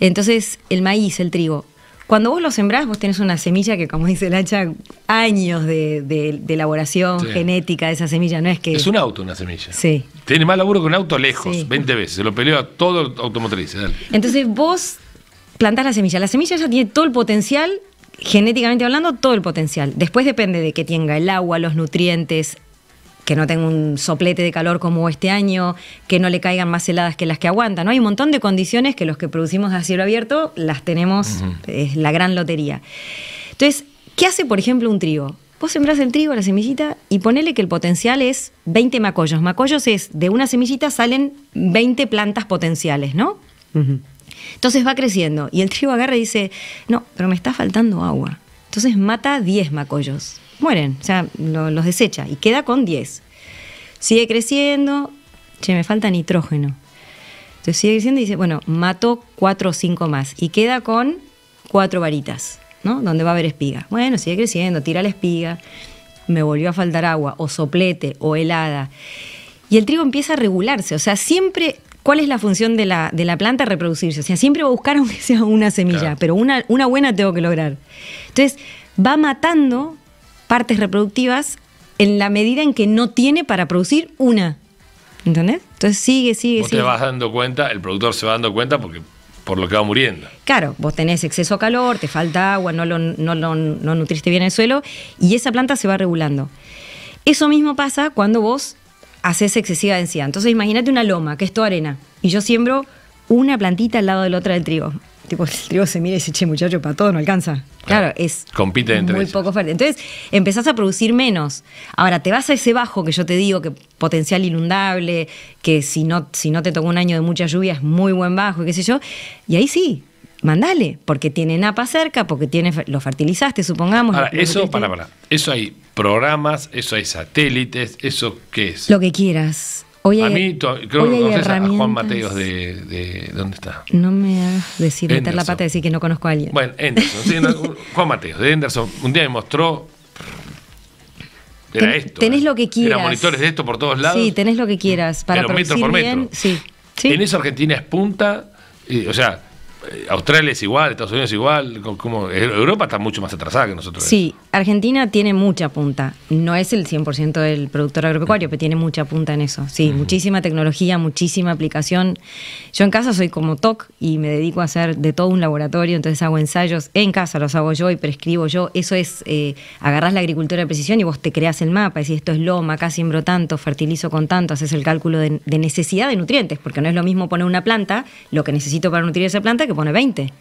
Entonces, el maíz, el trigo. Cuando vos lo sembrás, vos tenés una semilla que, como dice el hacha, años de, de- de elaboración
Sí.
genética de esa semilla. No es que.
Es un auto una semilla.
Sí.
Tiene más laburo que un auto lejos,
Sí.
20 veces. Se lo peleó a todo automotriz. Dale.
Entonces vos plantás la semilla. La semilla ya tiene todo el potencial, genéticamente hablando, todo el potencial. Después depende de que tenga el agua, los nutrientes, que no tenga un soplete de calor como este año, que no le caigan más heladas que las que aguantan. ¿no? Hay un montón de condiciones que los que producimos a cielo abierto las tenemos, es la gran lotería. Entonces, ¿qué hace, por ejemplo, un trigo? Vos sembrás el trigo, la semillita, y ponele que el potencial es 20 macollos. Macollos es, de una semillita salen 20 plantas potenciales, ¿no? Entonces va creciendo y el trigo agarra y dice, no, pero me está faltando agua. Entonces mata 10 macollos. Mueren, o sea, los desecha y queda con 10. Sigue creciendo, che, me falta nitrógeno. Entonces sigue creciendo y dice, bueno, mato 4 o 5 más y queda con 4 varitas, ¿no? Donde va a haber espiga. Bueno, sigue creciendo, tira la espiga, me volvió a faltar agua, o soplete, o helada. Y el trigo empieza a regularse, o sea, siempre ¿Cuál es la función de la, de la, planta? Reproducirse. O sea, siempre va a buscar aunque sea una semilla, pero una, una buena tengo que lograr. Entonces, va matando partes reproductivas en la medida en que no tiene para producir una. ¿Entendés? Entonces sigue, sigue,
vos te vas dando cuenta, el productor se va dando cuenta porque por lo que va muriendo.
Claro, vos tenés exceso de calor, te falta agua, no, lo, no, no nutriste bien el suelo y esa planta se va regulando. Eso mismo pasa cuando vos haces excesiva densidad. Entonces imagínate una loma, que es toda arena, y yo siembro una plantita al lado de la otra del trigo. Tipo, el trigo se mira y dice, che, muchacho, para todo no alcanza. Claro, es
Compite entre
muy poco fuerte. Entonces, empezás a producir menos. Ahora, te vas a ese bajo que yo te digo, que potencial inundable, que si no, si no te tocó un año de mucha lluvia es muy buen bajo, qué sé yo. Y ahí sí, mandale, porque tiene napa cerca, porque tiene, lo fertilizaste, supongamos.
Ahora, eso, para, para, eso hay programas, eso hay satélites, eso qué es.
Lo que quieras. Hoy
a mí, creo que conoces a Juan Mateos de, de, ¿Dónde está?
No me hagas decir, meter la pata y decir que no conozco a alguien.
Bueno, Anderson, Juan Mateos de Anderson, un día me mostró. Era esto.
Tenés ¿eh? lo que quieras.
Era monitores de esto por todos lados.
Sí, tenés lo que quieras. Para
pero metro por metro.
Bien, sí.
En eso Argentina es punta. o sea, eh, Australia es igual, Estados Unidos es igual, como Europa está mucho más atrasada que nosotros.
Sí, Argentina tiene mucha punta. No es el 100% del productor agropecuario, pero tiene mucha punta en eso. Sí, muchísima tecnología, muchísima aplicación. Yo en casa soy como TOC y me dedico a hacer de todo un laboratorio, entonces hago ensayos en casa, los hago yo y prescribo yo. Eso es, eh, agarrás la agricultura de precisión y vos te creas el mapa, decís esto es loma, acá siembro tanto, fertilizo con tanto, haces el cálculo de, de necesidad de nutrientes, porque no es lo mismo poner una planta, lo que necesito para nutrir esa planta, que pone 20.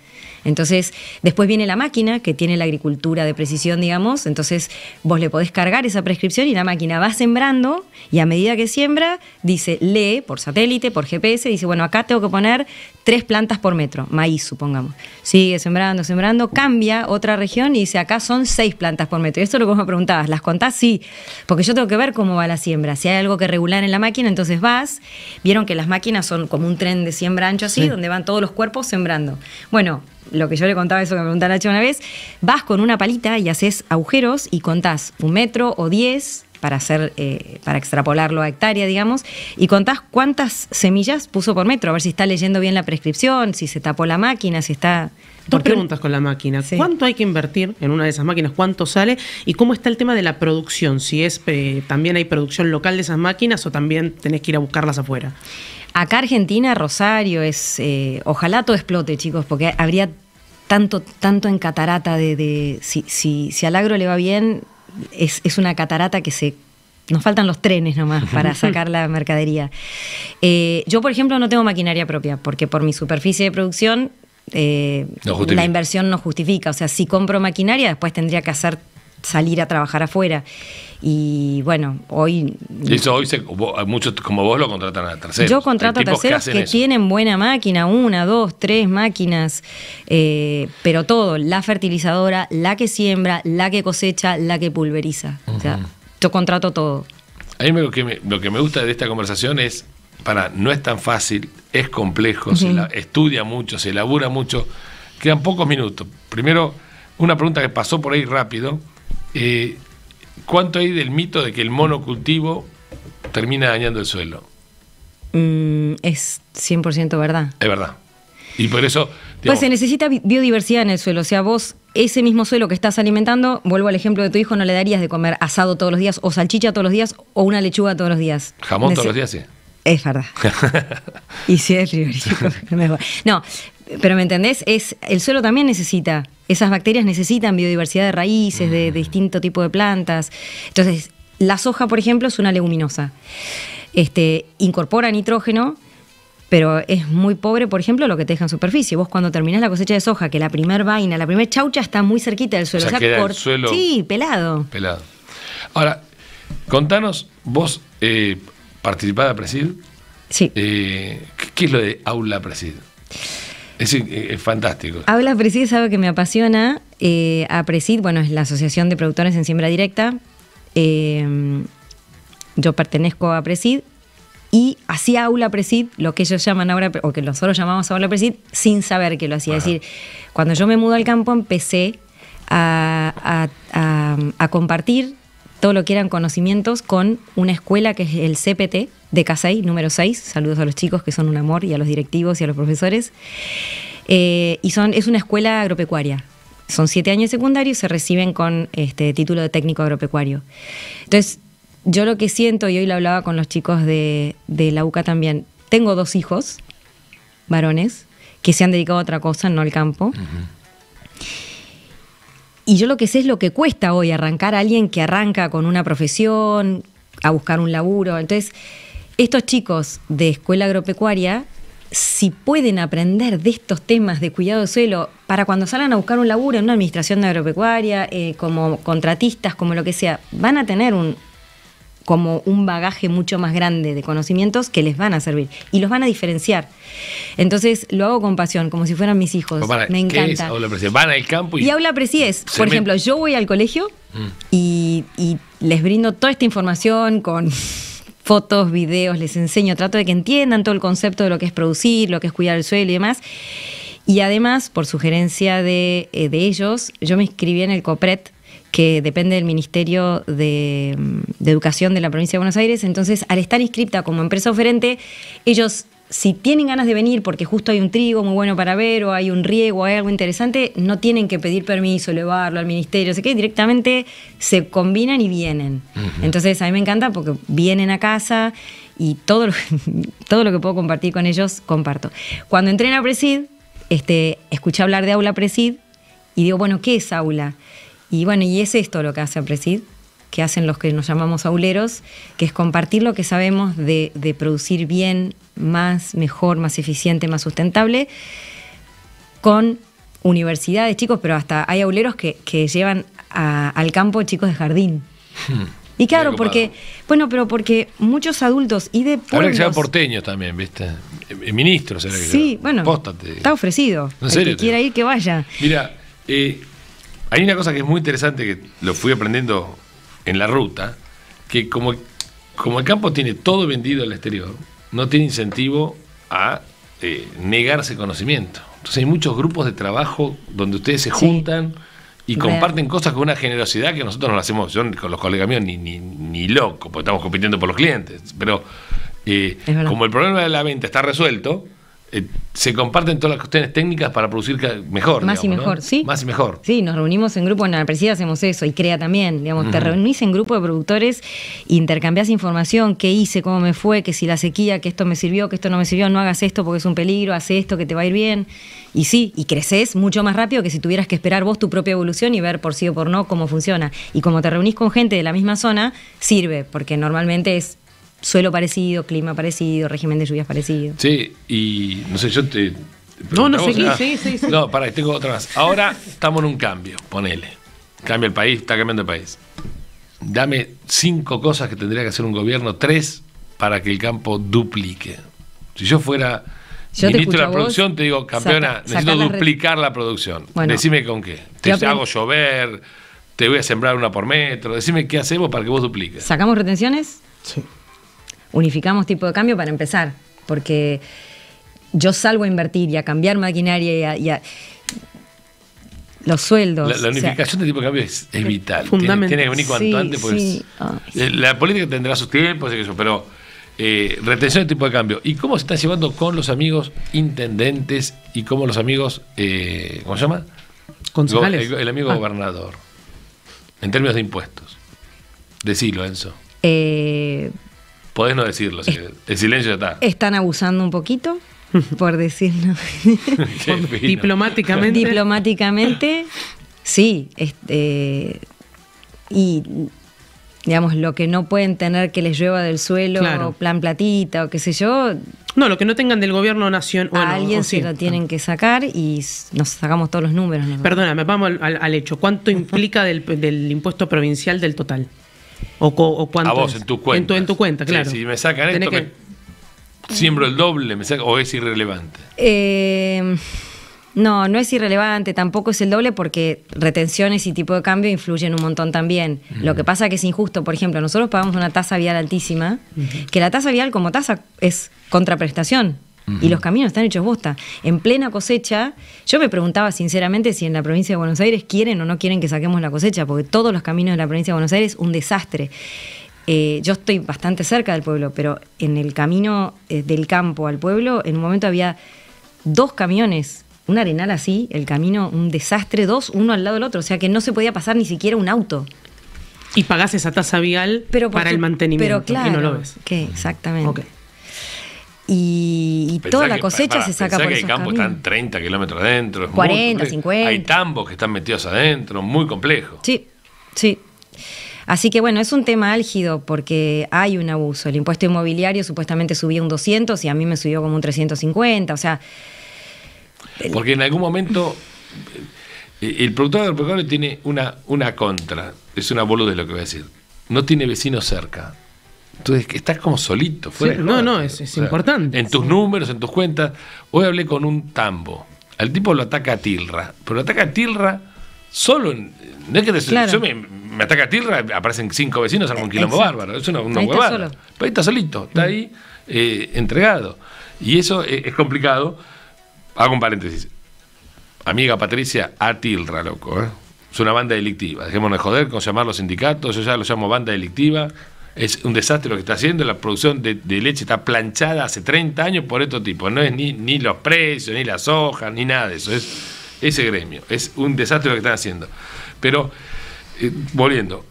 Entonces, después viene la máquina que tiene la agricultura de precisión, digamos, entonces vos le podés cargar esa prescripción y la máquina va sembrando y a medida que siembra, dice, lee por satélite, por GPS, dice, bueno, acá tengo que poner tres plantas por metro, maíz, supongamos. Sigue sembrando, sembrando, cambia otra región y dice, acá son seis plantas por metro. Y esto es lo que vos me preguntabas, ¿las contás? Sí, porque yo tengo que ver cómo va la siembra. Si hay algo que regular en la máquina, entonces vas, vieron que las máquinas son como un tren de siembra ancho así, donde van todos los cuerpos sembrando. Bueno, lo que yo le contaba, eso que me preguntaba Nacho una vez, vas con una palita y haces agujeros y contás un metro o diez para hacer, eh, para extrapolarlo a hectárea, digamos, y contás cuántas semillas puso por metro, a ver si está leyendo bien la prescripción, si se tapó la máquina, si está.
Dos preguntas con la máquina. ¿Cuánto hay que invertir en una de esas máquinas? ¿Cuánto sale? ¿Y cómo está el tema de la producción? Si es eh, también hay producción local de esas máquinas o también tenés que ir a buscarlas afuera.
Acá Argentina, Rosario, es. Eh, ojalá todo explote, chicos, porque habría tanto, tanto en catarata de, si, si, si, al agro le va bien, es, es, una catarata que se. Nos faltan los trenes nomás (laughs) para sacar la mercadería. Eh, yo, por ejemplo, no tengo maquinaria propia, porque por mi superficie de producción eh, la inversión no justifica. O sea, si compro maquinaria, después tendría que hacer salir a trabajar afuera. Y bueno, hoy...
eso hoy muchos como vos lo contratan a terceros.
Yo contrato a terceros que, tienen buena máquina, una, dos, tres máquinas, eh, pero todo, la fertilizadora, la que siembra, la que cosecha, la que pulveriza. O sea, yo contrato todo.
A mí lo que, me, lo que me gusta de esta conversación es, para, no es tan fácil, es complejo, se estudia mucho, se elabora mucho, quedan pocos minutos. Primero, una pregunta que pasó por ahí rápido. Eh, ¿Cuánto hay del mito de que el monocultivo termina dañando el suelo?
Mm, es 100% verdad.
Es verdad. Y por eso...
pues se necesita biodiversidad en el suelo. O sea, vos ese mismo suelo que estás alimentando, vuelvo al ejemplo de tu hijo, no le darías de comer asado todos los días, o salchicha todos los días, o una lechuga todos los días.
Jamón todos los días, sí.
Es verdad. (laughs) y si es frigorífico, (laughs) mejor. No, pero ¿me entendés? Es, el suelo también necesita, esas bacterias necesitan biodiversidad de raíces, de, distinto tipo de plantas. Entonces, la soja, por ejemplo, es una leguminosa. Este, incorpora nitrógeno, pero es muy pobre, por ejemplo, lo que te deja en superficie. Vos cuando terminás la cosecha de soja, que la primer vaina, la primer chaucha está muy cerquita del suelo.
O sea, el suelo
sí, pelado.
Pelado. Ahora, contanos, vos eh, participás de Presid.
Sí.
Eh, ¿Qué es lo de Aula Presid? Es, es fantástico.
Aula Presid es algo que me apasiona. Eh, a Presid, bueno, es la Asociación de Productores en Siembra Directa. Eh, yo pertenezco a Presid y hacía Aula Presid, lo que ellos llaman ahora, o que nosotros llamamos Aula Presid, sin saber que lo hacía. Es decir, cuando yo me mudo al campo empecé a, a, a, compartir todo lo que eran conocimientos con una escuela que es el CPT de Casey, número 6. Saludos a los chicos que son un amor y a los directivos y a los profesores. Eh, y son, es una escuela agropecuaria. Son siete años secundarios y se reciben con este título de técnico agropecuario. Entonces, yo lo que siento, y hoy lo hablaba con los chicos de, la UCA también, tengo dos hijos, varones, que se han dedicado a otra cosa, no al campo. Y yo lo que sé es lo que cuesta hoy arrancar a alguien que arranca con una profesión, a buscar un laburo. Entonces, estos chicos de escuela agropecuaria, si pueden aprender de estos temas de cuidado de suelo para cuando salgan a buscar un laburo en una administración de agropecuaria, eh, como contratistas, como lo que sea, van a tener un, como un bagaje mucho más grande de conocimientos que les van a servir y los van a diferenciar. Entonces lo hago con pasión, como si fueran mis hijos.
Para,
Me encanta.
Es Aula Presi? Van al campo y.
Y Aula Presi es, por ejemplo, yo voy al colegio mm. y, y les brindo toda esta información con (laughs) fotos, videos, les enseño, trato de que entiendan todo el concepto de lo que es producir, lo que es cuidar el suelo y demás. Y además, por sugerencia de, eh, de ellos, yo me inscribí en el COPRET, que depende del Ministerio de, de, Educación de la provincia de Buenos Aires. Entonces, al estar inscripta como empresa oferente, ellos, si tienen ganas de venir porque justo hay un trigo muy bueno para ver, o hay un riego, o hay algo interesante, no tienen que pedir permiso, elevarlo al ministerio, sé que directamente se combinan y vienen. Uh -huh. Entonces, a mí me encanta porque vienen a casa y todo lo, (laughs) todo lo que puedo compartir con ellos, comparto. Cuando entré en a Presid, este, escuché hablar de aula Presid y digo, bueno, ¿qué es aula? Y bueno, y es esto lo que hace Presid, que hacen los que nos llamamos auleros, que es compartir lo que sabemos de, de producir bien, más, mejor, más eficiente, más sustentable, con universidades, chicos, pero hasta hay auleros que, que llevan a, al campo chicos de jardín. Hmm. Y claro, porque, bueno, pero porque muchos adultos y de pueblos...
Ahora que se porteños también, ¿viste? Ministros era que
Sí, bueno, Póstate. está ofrecido.
¿En serio?
El que quiera ir, que vaya.
Mira, eh, hay una cosa que es muy interesante que lo fui aprendiendo en la ruta, que como, como el campo tiene todo vendido al exterior, no tiene incentivo a eh, negarse conocimiento. Entonces hay muchos grupos de trabajo donde ustedes se juntan sí. y Real. comparten cosas con una generosidad que nosotros no lo hacemos, yo con los colegas míos ni, ni, ni loco, porque estamos compitiendo por los clientes. Pero eh, como el problema de la venta está resuelto, eh, se comparten todas las cuestiones técnicas para producir mejor.
Más
digamos,
y mejor,
¿no?
sí.
Más y mejor.
Sí, nos reunimos en grupo, en la presida hacemos eso, y CREA también, digamos, uh -huh. te reunís en grupo de productores, intercambiás información, qué hice, cómo me fue, que si la sequía, que esto me sirvió, que esto no me sirvió, no hagas esto porque es un peligro, haz esto que te va a ir bien. Y sí, y creces mucho más rápido que si tuvieras que esperar vos tu propia evolución y ver por sí o por no cómo funciona. Y como te reunís con gente de la misma zona, sirve, porque normalmente es suelo parecido, clima parecido, régimen de lluvias parecido.
Sí, y no sé, yo te.
No, no, seguí, sí, sí, sí.
No, pará, tengo otra más. Ahora estamos en un cambio, ponele. Cambia el país, está cambiando el país. Dame cinco cosas que tendría que hacer un gobierno, tres, para que el campo duplique. Si yo fuera yo ministro de la producción, te digo, campeona, saca, necesito saca duplicar la, la producción. Bueno, Decime con qué. Te hago llover, te voy a sembrar una por metro. Decime qué hacemos para que vos dupliques.
¿Sacamos retenciones?
Sí
unificamos tipo de cambio para empezar, porque yo salgo a invertir y a cambiar maquinaria y a, y a los sueldos.
La, la unificación o sea, de tipo de cambio es, es vital.
Fundamental.
Tiene, tiene, que venir cuanto
sí,
antes, pues.
Sí.
Ay, la política tendrá sus tiempos, pero eh, retención de tipo de cambio. ¿Y cómo se está llevando con los amigos intendentes y cómo los amigos, eh, ¿cómo se llama?
Concejales.
El, el amigo ah. gobernador. En términos de impuestos. Decilo, Enzo.
Eh,
Podés no decirlo, es, el silencio ya está.
Están abusando un poquito, por decirlo. (laughs)
Diplomáticamente.
Diplomáticamente, sí. Este, y digamos, lo que no pueden tener que les llueva del suelo, claro. plan platita o qué sé yo.
No, lo que no tengan del gobierno nacional.
Bueno, a alguien se sí. lo tienen que sacar y nos sacamos todos los números. ¿no?
Perdóname, vamos al, al, hecho. ¿Cuánto implica del, del impuesto provincial del total? O, o cuánto
a vos, en tu cuenta.
En tu, en tu cuenta, claro.
Sí, si me sacan Tenés esto, que... me siembro el doble, me saca, o es irrelevante.
Eh, No, no es irrelevante, tampoco es el doble porque retenciones y tipo de cambio influyen un montón también. Lo que pasa que es injusto, por ejemplo, nosotros pagamos una tasa vial altísima, que la tasa vial como tasa es contraprestación. Y los caminos están hechos bosta. En plena cosecha, yo me preguntaba sinceramente si en la provincia de Buenos Aires quieren o no quieren que saquemos la cosecha, porque todos los caminos de la provincia de Buenos Aires un desastre. Eh, yo estoy bastante cerca del pueblo, pero en el camino eh, del campo al pueblo, en un momento había dos camiones, un arenal así, el camino, un desastre, dos, uno al lado del otro, o sea que no se podía pasar ni siquiera un auto.
Y pagás esa tasa vial
Pero
para el mantenimiento.
Pero claro,
y no lo ves.
que exactamente. Y, toda la
que-
cosecha se saca por
que
esos
el campo
caminos.
están 30 kilómetros adentro. es muy
40,
complejo.
50.
Hay tambos que están metidos adentro, muy complejo.
Sí, sí. Así que bueno, es un tema álgido porque hay un abuso. El impuesto inmobiliario supuestamente subía un 200 y a mí me subió como un 350. O sea,
Porque en algún momento el productor agropecuario tiene una, una contra. Es una boludez lo que voy a decir. No tiene vecinos cerca. Entonces que estás como solito. fuera
Sí, no, no, es- es importante.
En tus números, en tus cuentas. Hoy hablé con un tambo. Al tipo lo ataca a Tilra. Pero lo ataca a Tilra solo. en- no es que te,
Claro.
yo me, me ataca a Tilra, aparecen cinco vecinos, un quilombo
Exacto.
bárbaro. Es una, una
Ahí
huevada. Pero ahí está solito, está ahí eh, entregado. Y eso eh, es complicado. Hago un paréntesis. Amiga Patricia, a Tilra, loco. ¿eh? Es una banda delictiva. Dejémonos de joder con llamar los sindicatos. Yo ya lo llamo banda delictiva. Es un desastre lo que está haciendo. La producción de, de leche está planchada hace 30 años por estos tipos. No es ni, ni los precios, ni las hojas, ni nada de eso. Es ese gremio. Es un desastre lo que están haciendo. Pero, eh, volviendo.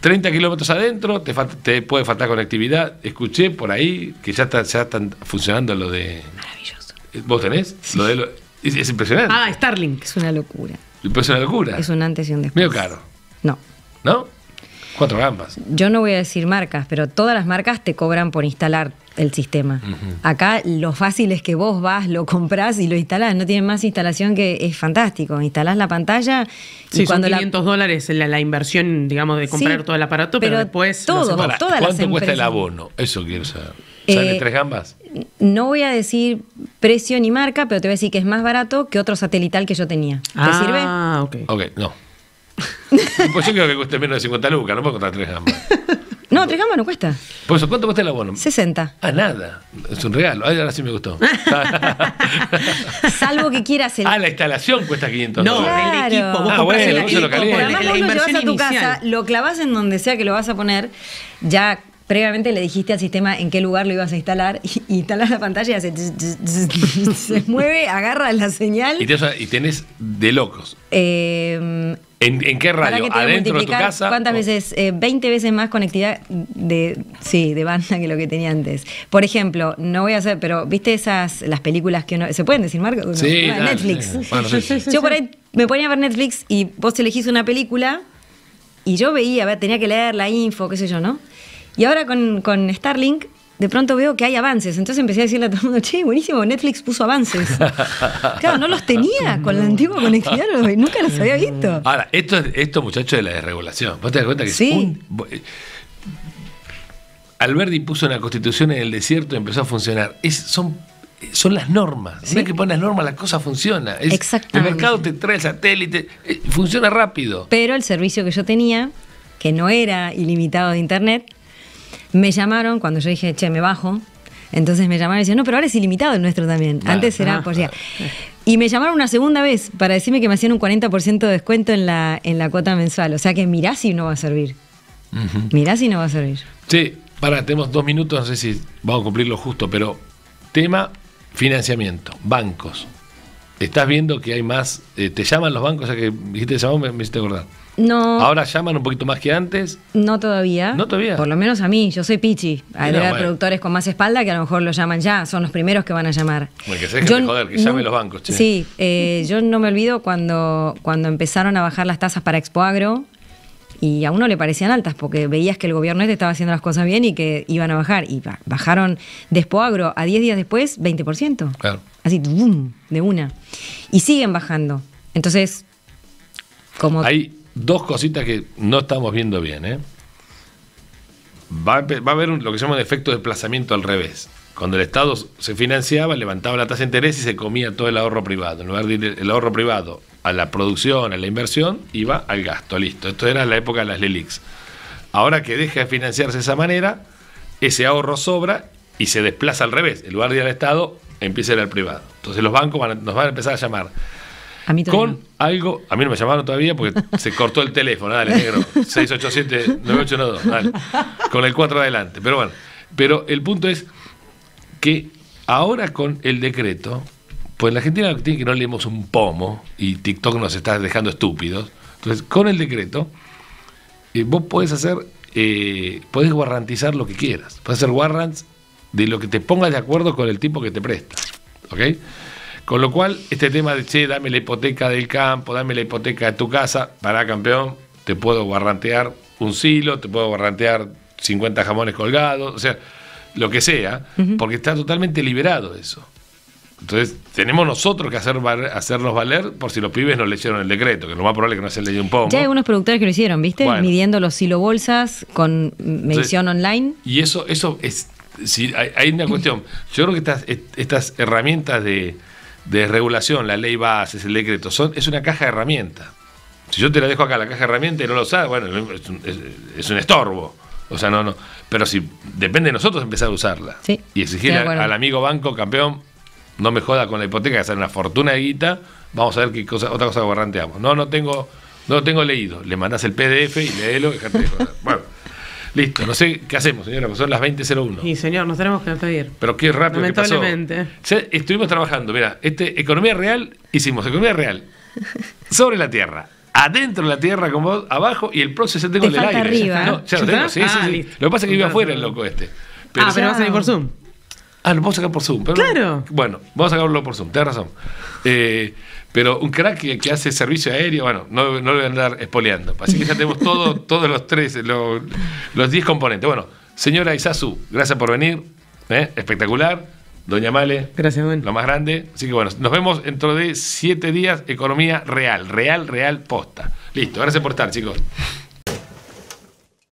30 kilómetros adentro, te, falta- te puede faltar conectividad. Escuché por ahí que ya, está, ya están funcionando lo de.
maravilloso.
¿Vos tenés? Lo de lo- es, es impresionante.
Ah, Starlink.
Es una locura.
Es una locura.
Es un antes y un después.
Medio caro,
No.
¿no? Cuatro gambas.
Yo no voy a decir marcas, pero todas las marcas te cobran por instalar el sistema. Acá lo fácil es que vos vas, lo comprás y lo instalás. No tiene más instalación que es fantástico. Instalás la pantalla y
Sí,
cuando
son
la
500 dólares la, la inversión, digamos, de comprar
Sí,
todo el aparato, pero,
pero
después...
todo. todas las
¿Cuánto cuesta el
empresas.
abono? Eso quiero saber. ¿Sale
Eh,
tres gambas?
No voy a decir precio ni marca, pero te voy a decir que es más barato que otro satelital que yo tenía. ¿Te sirve?
Ah, ok.
Ok, no. (laughs) pues yo creo que cueste menos de 50 lucas, no puedo contar tres gambas. (laughs)
No, tres gambas no cuesta.
Por eso, ¿cuánto cuesta el abono?
60.
Ah, nada. Es un regalo. Ay, ahora sí me gustó. (laughs)
Salvo que quieras el.
ah, la instalación cuesta 500
No,
dólares.
el
Claro.
equipo. Vos
Ah, bueno,
el
lo
equipo, la,
además
la
vos lo llevas a tu
inicial.
casa, lo clavas en donde sea que lo vas a poner, ya previamente le dijiste al sistema en qué lugar lo ibas a instalar, y, instalas la pantalla y hace tss, tss, tss, se mueve, agarra la señal.
Y tenés, y tenés de locos.
Eh,
¿En, en qué radio? ¿Adentro de tu casa?
¿Cuántas
o-
veces? Eh, 20 veces más conectividad de, sí, de banda que lo que tenía antes. Por ejemplo, no voy a hacer, pero ¿viste esas, las películas que uno. ¿Se pueden decir, Marco? No.
Sí, dale,
Netflix.
Bueno, sí.
Yo por ahí me ponía a ver Netflix y vos elegís una película y yo veía, a ver, tenía que leer la info, qué sé yo, ¿no? Y ahora con, con Starlink, de pronto veo que hay avances. Entonces empecé a decirle a todo el mundo, che, buenísimo, Netflix puso avances. (laughs) claro, no los tenía con la antigua conectividad, no los- nunca los había visto.
Ahora, esto es esto, muchachos, de la desregulación. ¿Vos te das cuenta que es
Sí.
un- eh, Alberti puso una constitución en el desierto y empezó a funcionar. Es, son, son las normas.
Sí.
No es que pones las normas, la cosa funciona. Es-
Exactamente.
El mercado te trae el satélite, eh, funciona rápido.
Pero el servicio que yo tenía, que no era ilimitado de internet, me llamaron cuando yo dije, che, me bajo. Entonces me llamaron y decían, no, pero ahora es ilimitado el nuestro también.
Ah,
Antes era
ah,
por día. Y me llamaron una segunda vez para decirme que me hacían un 40% de descuento en la, en la cuota mensual. O sea que mirá si no va a servir. Mirá si no va a servir.
Sí, para, tenemos dos minutos, no sé si vamos a cumplirlo justo, pero tema financiamiento, bancos. Estás viendo que hay más, eh, te llaman los bancos, sea que dijiste llamó, me, me hiciste acordar.
No,
Ahora llaman un poquito más que antes.
no todavía.
¿No todavía?
Por lo menos a mí, yo soy pichi. Hay
no,
haber
bueno.
productores con más espalda que a lo mejor lo llaman ya, son los primeros que van a llamar.
Bueno, que se dejen de joder, que llamen los bancos, che.
Sí, eh, yo no me olvido cuando, cuando empezaron a bajar las tasas para Expoagro y a uno le parecían altas porque veías que el gobierno este estaba haciendo las cosas bien y que iban a bajar. Y ba- bajaron de Expoagro a 10 días después 20%.
Claro.
Así, ¡bum! de una. Y siguen bajando. Entonces, como...
Hay dos cositas que no estamos viendo bien. ¿eh? Va, a, va a haber un- lo que se llama un efecto de desplazamiento al revés. Cuando el Estado se financiaba, levantaba la tasa de interés y se comía todo el ahorro privado. En lugar de ir el ahorro privado a la producción, a la inversión, iba al gasto, listo. Esto era la época de las LELIX. Ahora que deja de financiarse de esa manera, ese ahorro sobra y se desplaza al revés. En lugar de ir al Estado, empieza a ir al privado. Entonces los bancos nos van a empezar a llamar.
A mí
con algo, a mí no me llamaron todavía porque se cortó el teléfono, dale, negro, (laughs) 687-9812, dale, con el 4 adelante. Pero bueno, pero el punto es que ahora con el decreto, pues la Argentina tiene que no leemos un pomo y TikTok nos está dejando estúpidos. Entonces, con el decreto, eh, vos podés hacer, eh, podés guarantizar lo que quieras. Podés hacer warrants de lo que te pongas de acuerdo con el tipo que te presta. ¿Ok? Con lo cual, este tema de, che, dame la hipoteca del campo, dame la hipoteca de tu casa, para campeón, te puedo guarrantear un silo, te puedo guarrantear 50 jamones colgados, o sea, lo que sea, porque está totalmente liberado eso. Entonces, tenemos nosotros que hacer hacernos valer por si los pibes no leyeron el decreto, que lo más probable es que no se leído un poco.
Ya hay algunos productores que lo hicieron, ¿viste? Midiendo los silo bolsas con medición online.
Y eso, eso es. Si hay, una cuestión. Yo creo que estas, estas herramientas de, regulación, la ley base, el decreto, son, es una caja de herramientas. Si yo te la dejo acá, la caja de herramientas, y no lo sabes, bueno, es un, es un estorbo. O sea, no, no. Pero si depende de nosotros empezar a usarla. y exigir al amigo banco, campeón, no me joda con la hipoteca, que hacer una fortuna de guita, vamos a ver qué cosa, otra cosa guarranteamos. No, no tengo, no lo tengo leído. Le mandás el PDF y léelo dejate de (laughs) Bueno. Listo, no sé qué hacemos, señora, pues son las 20.01.
Y señor, nos tenemos que despedir.
Pero qué rápido que pasó. estuvimos trabajando, mira, este, economía real, hicimos economía real (laughs) sobre la tierra adentro de la tierra como abajo y el proceso tengo en el aire.
Arriba.
No, ya lo tengo, sí, sí, ah, sí. Lo que pasa es que vive afuera el loco este.
Pero, ah, pero va a salir por Zoom.
Ah, lo vamos a sacar por Zoom.
claro.
Bueno, vamos a sacarlo por Zoom, tienes razón. Eh, pero un crack que, hace servicio aéreo, bueno, no, no lo voy a andar espoleando. Así que ya tenemos todo, (laughs) todos los tres, los, los diez componentes. Bueno, señora Isasu, gracias por venir. ¿eh? Espectacular. Doña Male.
Gracias,
Lo más grande. Así que bueno, nos vemos dentro de siete días. Economía real, real, real, posta. Listo, gracias por estar, chicos.